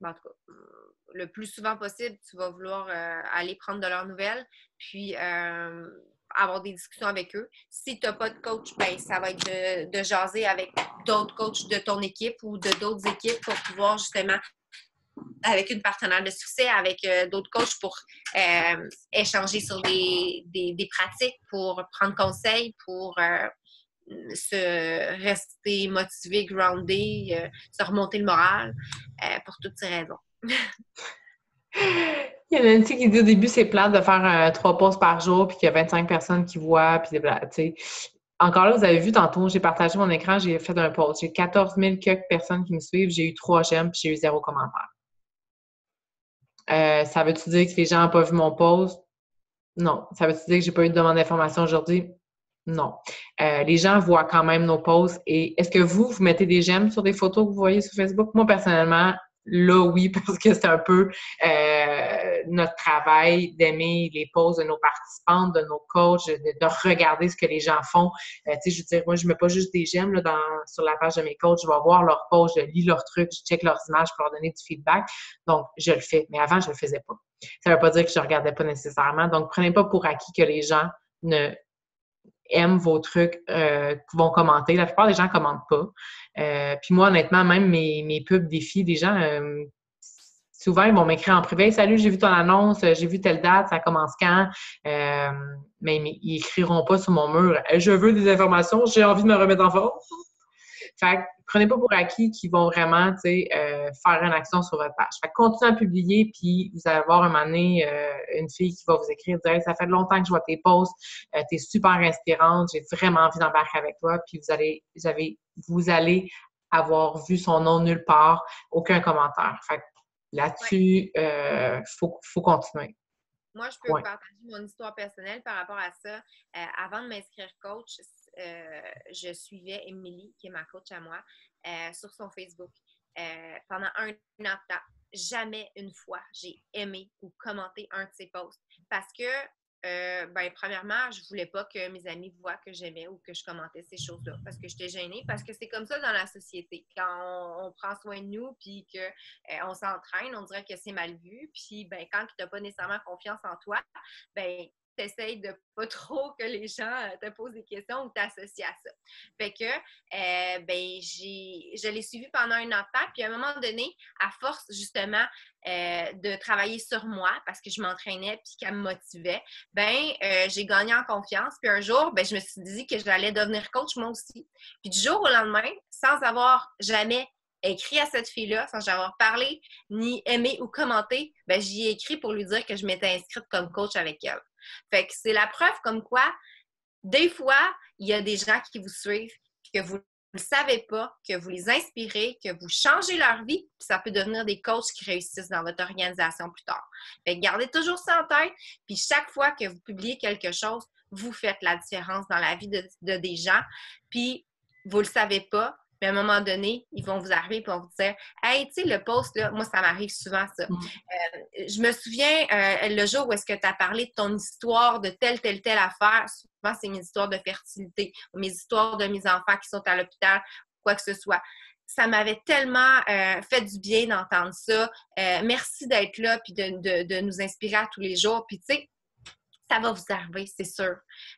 Ben, en tout cas, euh, le plus souvent possible, tu vas vouloir euh, aller prendre de leurs nouvelles, puis euh, avoir des discussions avec eux. Si tu n'as pas de coach, ben, ça va être de, de jaser avec d'autres coachs de ton équipe ou de d'autres équipes pour pouvoir justement avec une partenaire de succès, avec d'autres coachs pour échanger sur des, des, pratiques, pour prendre conseil, pour se rester motivé, groundé, euh, se remonter le moral euh, pour toutes ces raisons. Il y a Nancy qui dit au début, c'est plate de faire euh, trois pauses par jour, puis qu'il y a 25 personnes qui voient, puis sais. Encore là, vous avez vu tantôt, j'ai partagé mon écran, j'ai fait un post. J'ai 14 000 quelques personnes qui me suivent, j'ai eu trois j'aime, puis j'ai eu zéro commentaire. ça veut-tu dire que les gens n'ont pas vu mon post? Non. Ça veut-tu dire que j'ai pas eu de demande d'information aujourd'hui? Non. Euh, les gens voient quand même nos posts. Et est-ce que vous, vous mettez des j'aime sur des photos que vous voyez sur Facebook? Moi, personnellement, là, oui, parce que c'est un peu euh, notre travail d'aimer les posts de nos participantes, de nos coachs, de, regarder ce que les gens font. Euh, tu sais, je veux dire, moi, je mets pas juste des j'aime là, sur la page de mes coachs. Je vais voir leurs posts, je lis leurs trucs, je check leurs images pour leur donner du feedback. Donc, je le fais. Mais avant, je le faisais pas. Ça veut pas dire que je regardais pas nécessairement. Donc, prenez pas pour acquis que les gens ne aiment vos trucs, euh, vont commenter. La plupart des gens ne commentent pas. Euh, puis moi, honnêtement, même mes, mes pubs défis, des gens, souvent, ils vont m'écrire en privé Salut, j'ai vu ton annonce, j'ai vu telle date, ça commence quand? Euh, mais, ils écriront pas sur mon mur Je veux des informations, j'ai envie de me remettre en forme. Fait prenez pas pour acquis qu'ils vont vraiment, euh, faire une action sur votre page. Fait que, continuez à publier, puis vous allez avoir un moment donné euh, une fille qui va vous écrire, dire ça fait longtemps que je vois tes posts, euh, tu es super inspirante, j'ai vraiment envie d'embarquer avec toi, puis vous allez, vous avez, vous allez avoir vu son nom nulle part, aucun commentaire. Fait là-dessus, il faut, faut continuer. Moi, je peux partager mon histoire personnelle par rapport à ça. avant de m'inscrire coach, euh, je suivais Emily, qui est ma coach à moi, euh, sur son Facebook. Euh, pendant un an de temps, jamais une fois j'ai aimé ou commenté un de ses posts parce que ben, premièrement, je voulais pas que mes amis voient que j'aimais ou que je commentais ces choses-là parce que j'étais gênée, parce que c'est comme ça dans la société. Quand on, prend soin de nous puis qu'on s'entraîne, on dirait que c'est mal vu. Puis ben, quand tu n'as pas nécessairement confiance en toi, ben, t'essayes de pas trop que les gens euh, te posent des questions ou t'associent à ça. Fait que, euh, ben, je l'ai suivi pendant un an de temps, puis à un moment donné, à force justement euh, de travailler sur moi parce que je m'entraînais puis qu'elle me motivait, ben, j'ai gagné en confiance. Puis un jour, ben, je me suis dit que j'allais devenir coach moi aussi. Puis du jour au lendemain, sans avoir jamais écrit à cette fille-là sans avoir parlé, ni aimé ou commenté, ben, j'y ai écrit pour lui dire que je m'étais inscrite comme coach avec elle. Fait que c'est la preuve comme quoi, des fois, il y a des gens qui vous suivent, que vous ne le savez pas, que vous les inspirez, que vous changez leur vie, puis ça peut devenir des coachs qui réussissent dans votre organisation plus tard. Fait que gardez toujours ça en tête, puis chaque fois que vous publiez quelque chose, vous faites la différence dans la vie de, de des gens, puis vous ne le savez pas, mais à un moment donné, ils vont vous arriver et vont vous dire Hey, tu sais, le post, là, moi, ça m'arrive souvent, ça. Mm. Euh, je me souviens euh, le jour où est-ce que tu as parlé de ton histoire de telle, telle, telle affaire. Souvent, c'est mes histoires de fertilité ou mes histoires de mes enfants qui sont à l'hôpital, quoi que ce soit ça m'avait tellement euh, fait du bien d'entendre ça. merci d'être là puis de, de, nous inspirer à tous les jours. Puis, tu sais, ça va vous arriver, c'est sûr.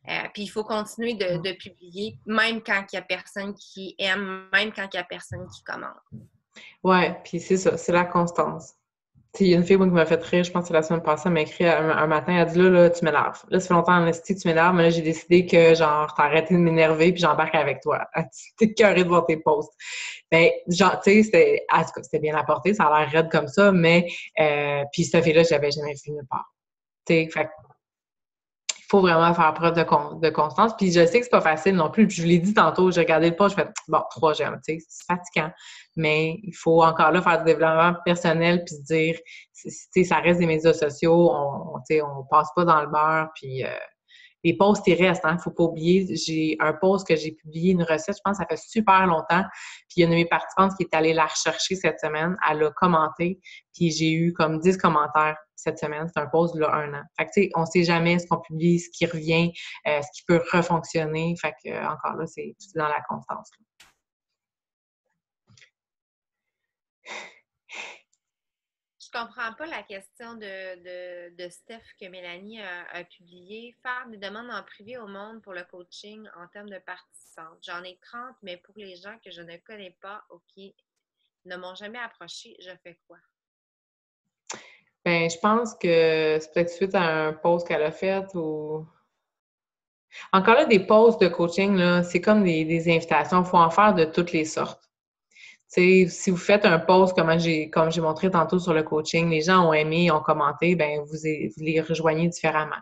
Euh, puis il faut continuer de, publier, même quand il n'y a personne qui aime, même quand il n'y a personne qui commande. Ouais, puis c'est ça, c'est la constance. Il y a une fille qui m'a fait rire, je pense que c'est la semaine passée, elle m'a écrit un, matin, elle a dit là, là, tu m'énerves. Là, ça fait longtemps en que tu m'énerves, mais là, j'ai décidé que, genre, arrêté de m'énerver, puis j'embarque avec toi. T'es curé de voir tes posts. Ben, genre, tu sais, c'était, c'était bien apporté, ça a l'air raide comme ça, mais, euh, puis cette fille-là, je l'avais jamais vu nulle part. Tu sais, fait faut vraiment faire preuve de, constance. Puis je sais que c'est pas facile non plus. Puis je vous l'ai dit tantôt, j'ai regardé le poste, je fais bon, trois j'aime, tu sais, c'est fatigant. Mais il faut encore là faire du développement personnel puis se dire, tu sais, ça reste des médias sociaux, on, sais, on passe pas dans le beurre, puis euh, les posts, ils restent, hein, faut pas oublier. J'ai un post que j'ai publié, une recette, je pense ça fait super longtemps. Puis il y a une de mes participantes qui est allée la rechercher cette semaine. Elle a commenté, puis j'ai eu comme 10 commentaires cette semaine. C'est un post de un an. Fait que, tu sais, on sait jamais ce qu'on publie, ce qui revient, euh, ce qui peut refonctionner. Fait que, encore là, c'est dans la constance. Comprends pas la question de, Steph que Mélanie a, publié. Faire des demandes en privé au monde pour le coaching en termes de participants. J'en ai 30, mais pour les gens que je ne connais pas ou qui ne m'ont jamais approché, je fais quoi? Ben, je pense que c'est peut-être suite à un post qu'elle a fait ou. Encore là, des posts de coaching, c'est comme des, des invitations. Il faut en faire de toutes les sortes si vous faites un post comme j'ai comme j'ai montré tantôt sur le coaching, les gens ont aimé, ont commenté, ben vous, les rejoignez différemment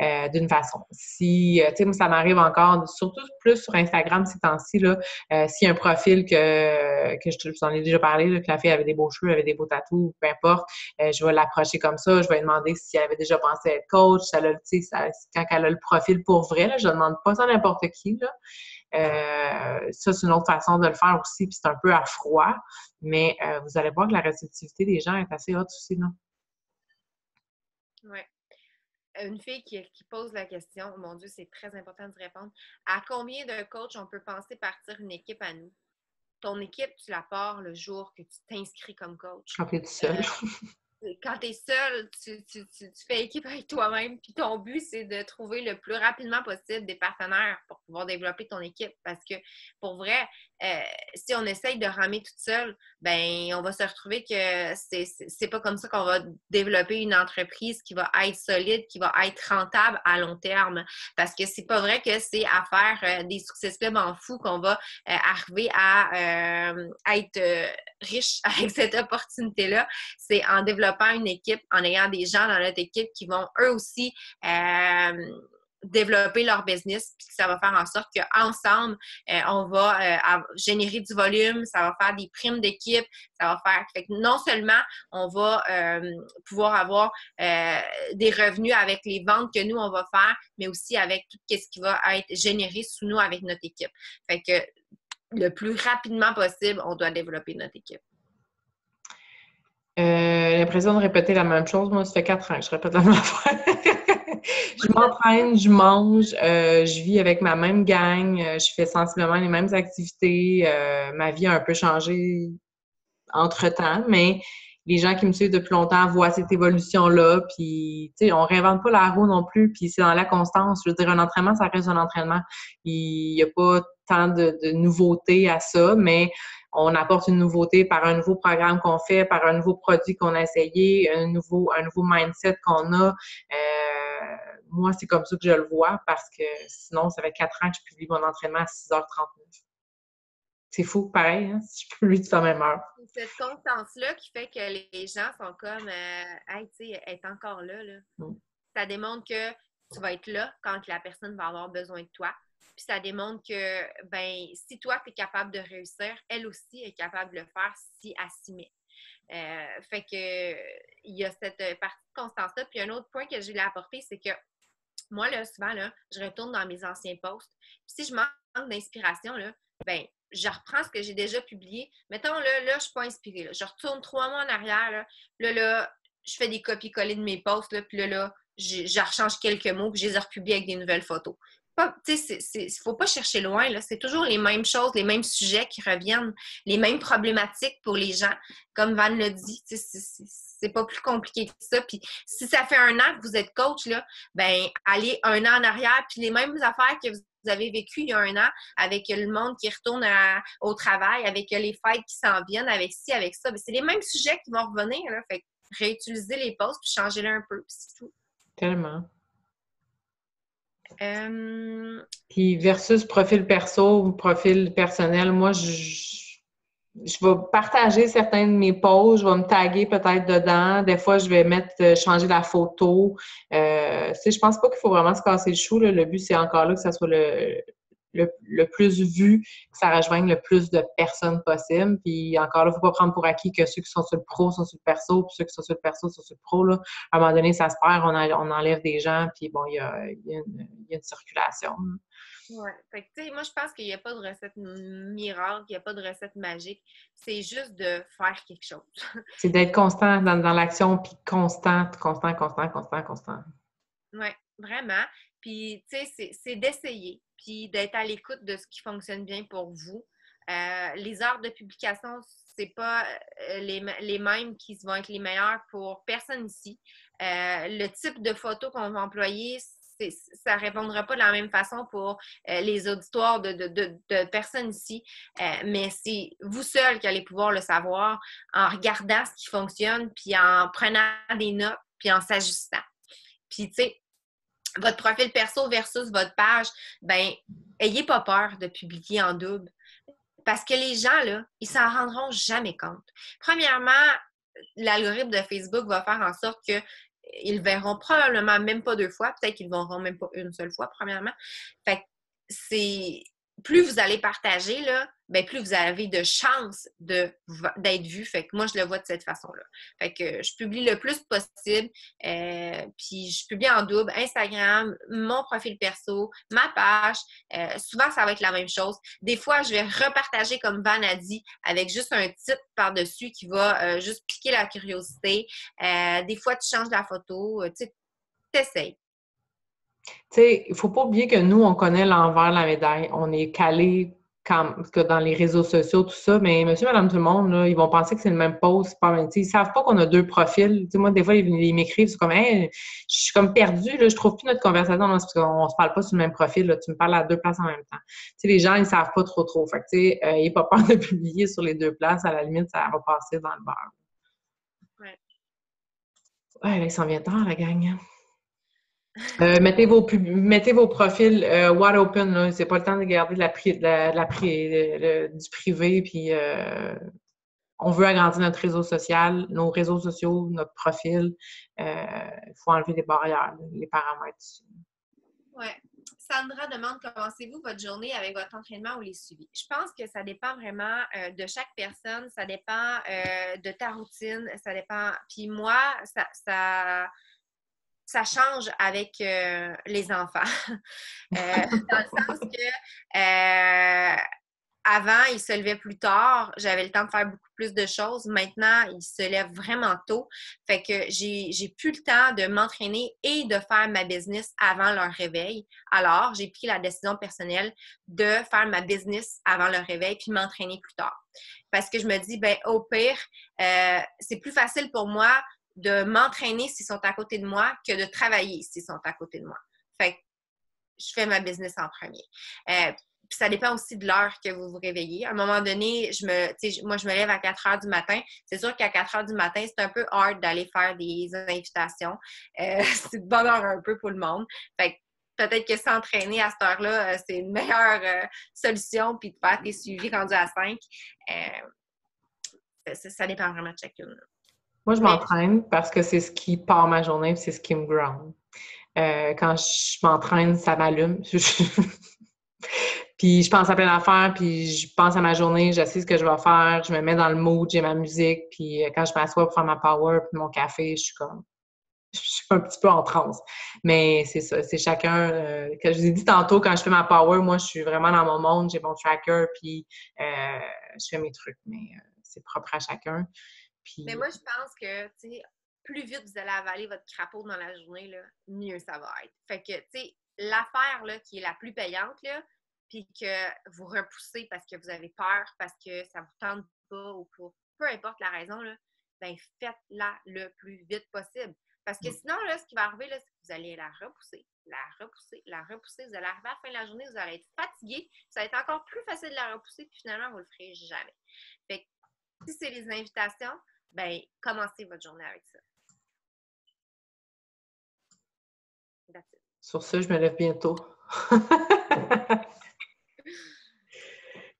euh, d'une façon. Si euh, tu sais, ça m'arrive encore, surtout plus sur Instagram ces temps-ci là, euh, a un profil que que je vous en ai déjà parlé, que la fille avait des beaux cheveux, avait des beaux tatous, peu importe, je vais l'approcher comme ça, je vais lui demander si elle avait déjà pensé être coach, ça, quand elle a le profil pour vrai, là, je ne demande pas ça à n'importe qui là. Euh, ça, c'est une autre façon de le faire aussi, puis c'est un peu à froid, mais euh, vous allez voir que la réceptivité des gens est assez haute aussi, non? Oui. Une fille qui, pose la question, mon Dieu, c'est très important de répondre. À combien de coachs on peut penser partir une équipe à nous? Ton équipe, tu la pars le jour que tu t'inscris comme coach. Quand tu es seul. quand tu es seul, tu, fais équipe avec toi-même. Puis ton but, c'est de trouver le plus rapidement possible des partenaires pour pouvoir développer ton équipe. Parce que pour vrai, euh, si on essaye de ramer toute seule, ben on va se retrouver que c'est pas comme ça qu'on va développer une entreprise qui va être solide, qui va être rentable à long terme. Parce que c'est pas vrai que c'est à faire euh, des succès clubs en fou qu'on va euh, arriver à, à être riche avec cette opportunité-là. C'est en développant une équipe, en ayant des gens dans notre équipe qui vont eux aussi développer leur business, puis ça va faire en sorte qu'ensemble, euh, on va euh, générer du volume, ça va faire des primes d'équipe, ça va faire. Fait que non seulement on va euh, pouvoir avoir des revenus avec les ventes que nous, on va faire, mais aussi avec tout ce qui va être généré sous nous avec notre équipe. Fait que le plus rapidement possible, on doit développer notre équipe. J'ai l'impression de répéter la même chose. Moi, ça fait quatre ans que je répète la même fois. je m'entraîne, je mange, euh, je vis avec ma même gang, euh, je fais sensiblement les mêmes activités. Euh, ma vie a un peu changé entre-temps, mais les gens qui me suivent depuis longtemps voient cette évolution-là, puis, tu sais, on réinvente pas la roue non plus, puis c'est dans la constance. Je veux dire, un entraînement, ça reste un entraînement. Il n'y a pas tant de nouveautés à ça, mais on apporte une nouveauté par un nouveau programme qu'on fait, par un nouveau produit qu'on a essayé, un nouveau, un nouveau mindset qu'on a. Euh, moi, c'est comme ça que je le vois parce que sinon, ça fait quatre ans que je publie mon entraînement à 6h39. C'est fou, pareil, hein, si je publie de la même heure. Cette constance-là qui fait que les gens sont comme, euh, hey, tu sais, elle est encore là. là. Mm. Ça démontre que tu vas être là quand la personne va avoir besoin de toi. Puis ça démontre que, ben, si toi, tu es capable de réussir, elle aussi est capable de le faire si elle. Euh, fait que il y a cette partie de constance-là. Puis un autre point que je voulais apporter, c'est que moi, là, souvent, là, je retourne dans mes anciens posts. Puis si je manque d'inspiration, là, ben, je reprends ce que j'ai déjà publié. Mettons, là, là, je suis pas inspirée. Je retourne trois mois en arrière. Là, là, là je fais des copies-collées de mes posts. Là, puis là, là, je, rechange quelques mots, puis je les republie avec des nouvelles photos il ne faut pas chercher loin. C'est toujours les mêmes choses, les mêmes sujets qui reviennent, les mêmes problématiques pour les gens. Comme Van le dit, c'est pas plus compliqué que ça. Puis si ça fait un an que vous êtes coach, là, ben allez un an en arrière, puis les mêmes affaires que vous avez vécues il y a un an avec le monde qui retourne au travail, avec les fêtes qui s'en viennent, avec ci, avec ça. Ben, c'est les mêmes sujets qui vont revenir. Là. Fait réutiliser les postes puis changer-les un peu, c'est tout. Tellement. Puis versus profil perso ou profil personnel, moi, je, je vais partager certains de mes posts, je vais me taguer peut-être dedans. Des fois, je vais mettre, euh, changer la photo. Euh, je pense pas qu'il faut vraiment se casser le chou. Le but, c'est encore là que ça soit le, le, plus vu, que ça rejoigne le plus de personnes possible. Puis encore là, il ne faut pas prendre pour acquis que ceux qui sont sur le pro sont sur le perso, puis ceux qui sont sur le perso sont sur le pro. Là. À un moment donné, ça se perd, on, on enlève des gens, puis bon, il y a, une, circulation. Oui. moi, je pense qu'il n'y a pas de recette miracle, il n'y a pas de recette magique. C'est juste de faire quelque chose. c'est d'être constant dans, dans l'action, puis constant, constant, constant, constant, constant. Oui, vraiment. Puis, tu sais, c'est d'essayer, puis d'être à l'écoute de ce qui fonctionne bien pour vous. Euh, les heures de publication, c'est pas euh, les, les, mêmes qui vont être les meilleures pour personne ici. Euh, le type de photo qu'on va employer, ça ne répondra pas de la même façon pour les auditoires de, de, de, personnes ici, mais c'est vous seul qui allez pouvoir le savoir en regardant ce qui fonctionne, puis en prenant des notes, puis en s'ajustant. Puis, tu sais, votre profil perso versus votre page, ben, ayez pas peur de publier en double. Parce que les gens, là, ils s'en rendront jamais compte. Premièrement, l'algorithme de Facebook va faire en sorte que ils verront probablement même pas deux fois, peut-être qu'ils ne verront même pas une seule fois, premièrement. Fait c'est plus vous allez partager, là, ben, plus vous avez de chances d'être vu. Fait que moi, je le vois de cette façon-là. Fait que je publie le plus possible. Euh, puis je publie en double Instagram, mon profil perso, ma page. Euh, souvent, ça va être la même chose. Des fois, je vais repartager comme Van a dit, avec juste un titre par-dessus qui va euh, juste piquer la curiosité. des fois, tu changes la photo. tu essayes. Tu sais, il ne faut pas oublier que nous, on connaît l'envers de la médaille. On est calé quand, que dans les réseaux sociaux, tout ça, mais monsieur, madame, tout le monde, là, ils vont penser que c'est le même post. Pas, ils savent pas qu'on a deux profils. moi, des fois, ils, m'écrivent, c'est comme, je suis comme perdue, là, je trouve plus notre conversation parce qu'on se parle pas sur le même profil. Là, tu me parles à deux places en même temps. les gens, ils savent pas trop, trop. Fait que, euh, pas peur de publier sur les deux places. À la limite, ça va passer dans le bar. Ouais. Ouais, là, il s'en vient tard, la gang. Euh, mettez, vos profils euh, wide open. C'est pas le temps de garder du privé. Euh, on veut agrandir notre réseau social, nos réseaux sociaux, notre profil. Il faut enlever les barrières, les paramètres. Oui. Sandra demande commencez-vous votre journée avec votre entraînement ou les suivis? Je pense que ça dépend vraiment de chaque personne, ça dépend de ta routine, ça dépend. Puis moi, ça change avec euh, les enfants. Euh, dans le sens que euh, avant, ils se levaient plus tard, j'avais le temps de faire beaucoup plus de choses. Maintenant, ils se lèvent vraiment tôt. Fait que j'ai plus le temps de m'entraîner et de faire ma business avant leur réveil. Alors, j'ai pris la décision personnelle de faire ma business avant leur réveil puis m'entraîner plus tard. Parce que je me dis, ben au pire, c'est plus facile pour moi de m'entraîner s'ils sont à côté de moi que de travailler s'ils sont à côté de moi. Fait que je fais ma business en premier. Euh, ça dépend aussi de l'heure que vous vous réveillez. À un moment donné, je me, moi, je me lève à 4 heures du matin. C'est sûr qu'à 4 heures du matin, c'est un peu hard d'aller faire des invitations. Euh, c'est de bonne heure un peu pour le monde. Fait que peut-être que s'entraîner à cette heure-là, euh, c'est une meilleure solution, puis de faire tes suivis rendus à 5. Ça, ça, dépend vraiment de chacune. Moi, je m'entraîne parce que c'est ce qui part ma journée, c'est ce qui me ground. Euh, quand je m'entraîne, ça m'allume. puis je pense à plein d'affaires, puis je pense à ma journée, je sais ce que je vais faire, je me mets dans le mood, j'ai ma musique, puis euh, quand je m'assois pour faire ma power, puis mon café, je suis comme... Je suis un petit peu en transe. Mais c'est ça, c'est chacun... Euh, que je vous ai dit tantôt, quand je fais ma power, moi, je suis vraiment dans mon monde, j'ai mon tracker, puis je fais mes trucs, mais c'est propre à chacun. Mais moi, je pense que, plus vite vous allez avaler votre crapaud dans la journée, là, mieux ça va être. Fait que, tu sais, l'affaire qui est la plus payante, là, puis que vous repoussez parce que vous avez peur, parce que ça vous tente pas ou pour peu importe la raison, là, ben faites-la le plus vite possible. Parce que sinon, là, ce qui va arriver, c'est que vous allez la repousser, la repousser, la repousser. Vous allez arriver à la fin de la journée, vous allez être fatigué. Ça va être encore plus facile de la repousser, puis finalement, vous ne le ferez jamais. Fait que si c'est les invitations, ben, commencez votre journée avec ça. Sur ce, je me lève bientôt.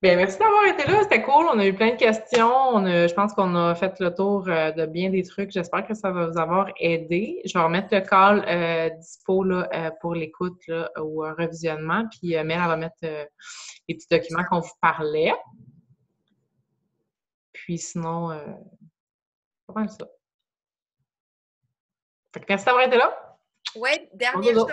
Bien, merci d'avoir été là. C'était cool. On a eu plein de questions. je pense qu'on a fait le tour euh, de bien des trucs. J'espère que ça va vous avoir aidé. Je vais remettre le call euh, dispo là, euh, pour l'écoute ou un revisionnement. Puis Mel, elle va mettre les petits documents qu'on vous parlait. Puis sinon, pas ça. merci d'avoir été là. Oui, dernière chose.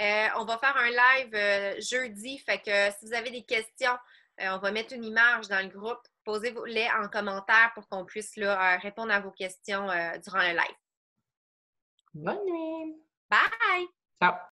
Euh, on va faire un live euh, jeudi. Fait que si vous avez des questions, euh, on va mettre une image dans le groupe. Posez-les en commentaire pour qu'on puisse là, répondre à vos questions durant le live. Bonne nuit. Bye. Ciao.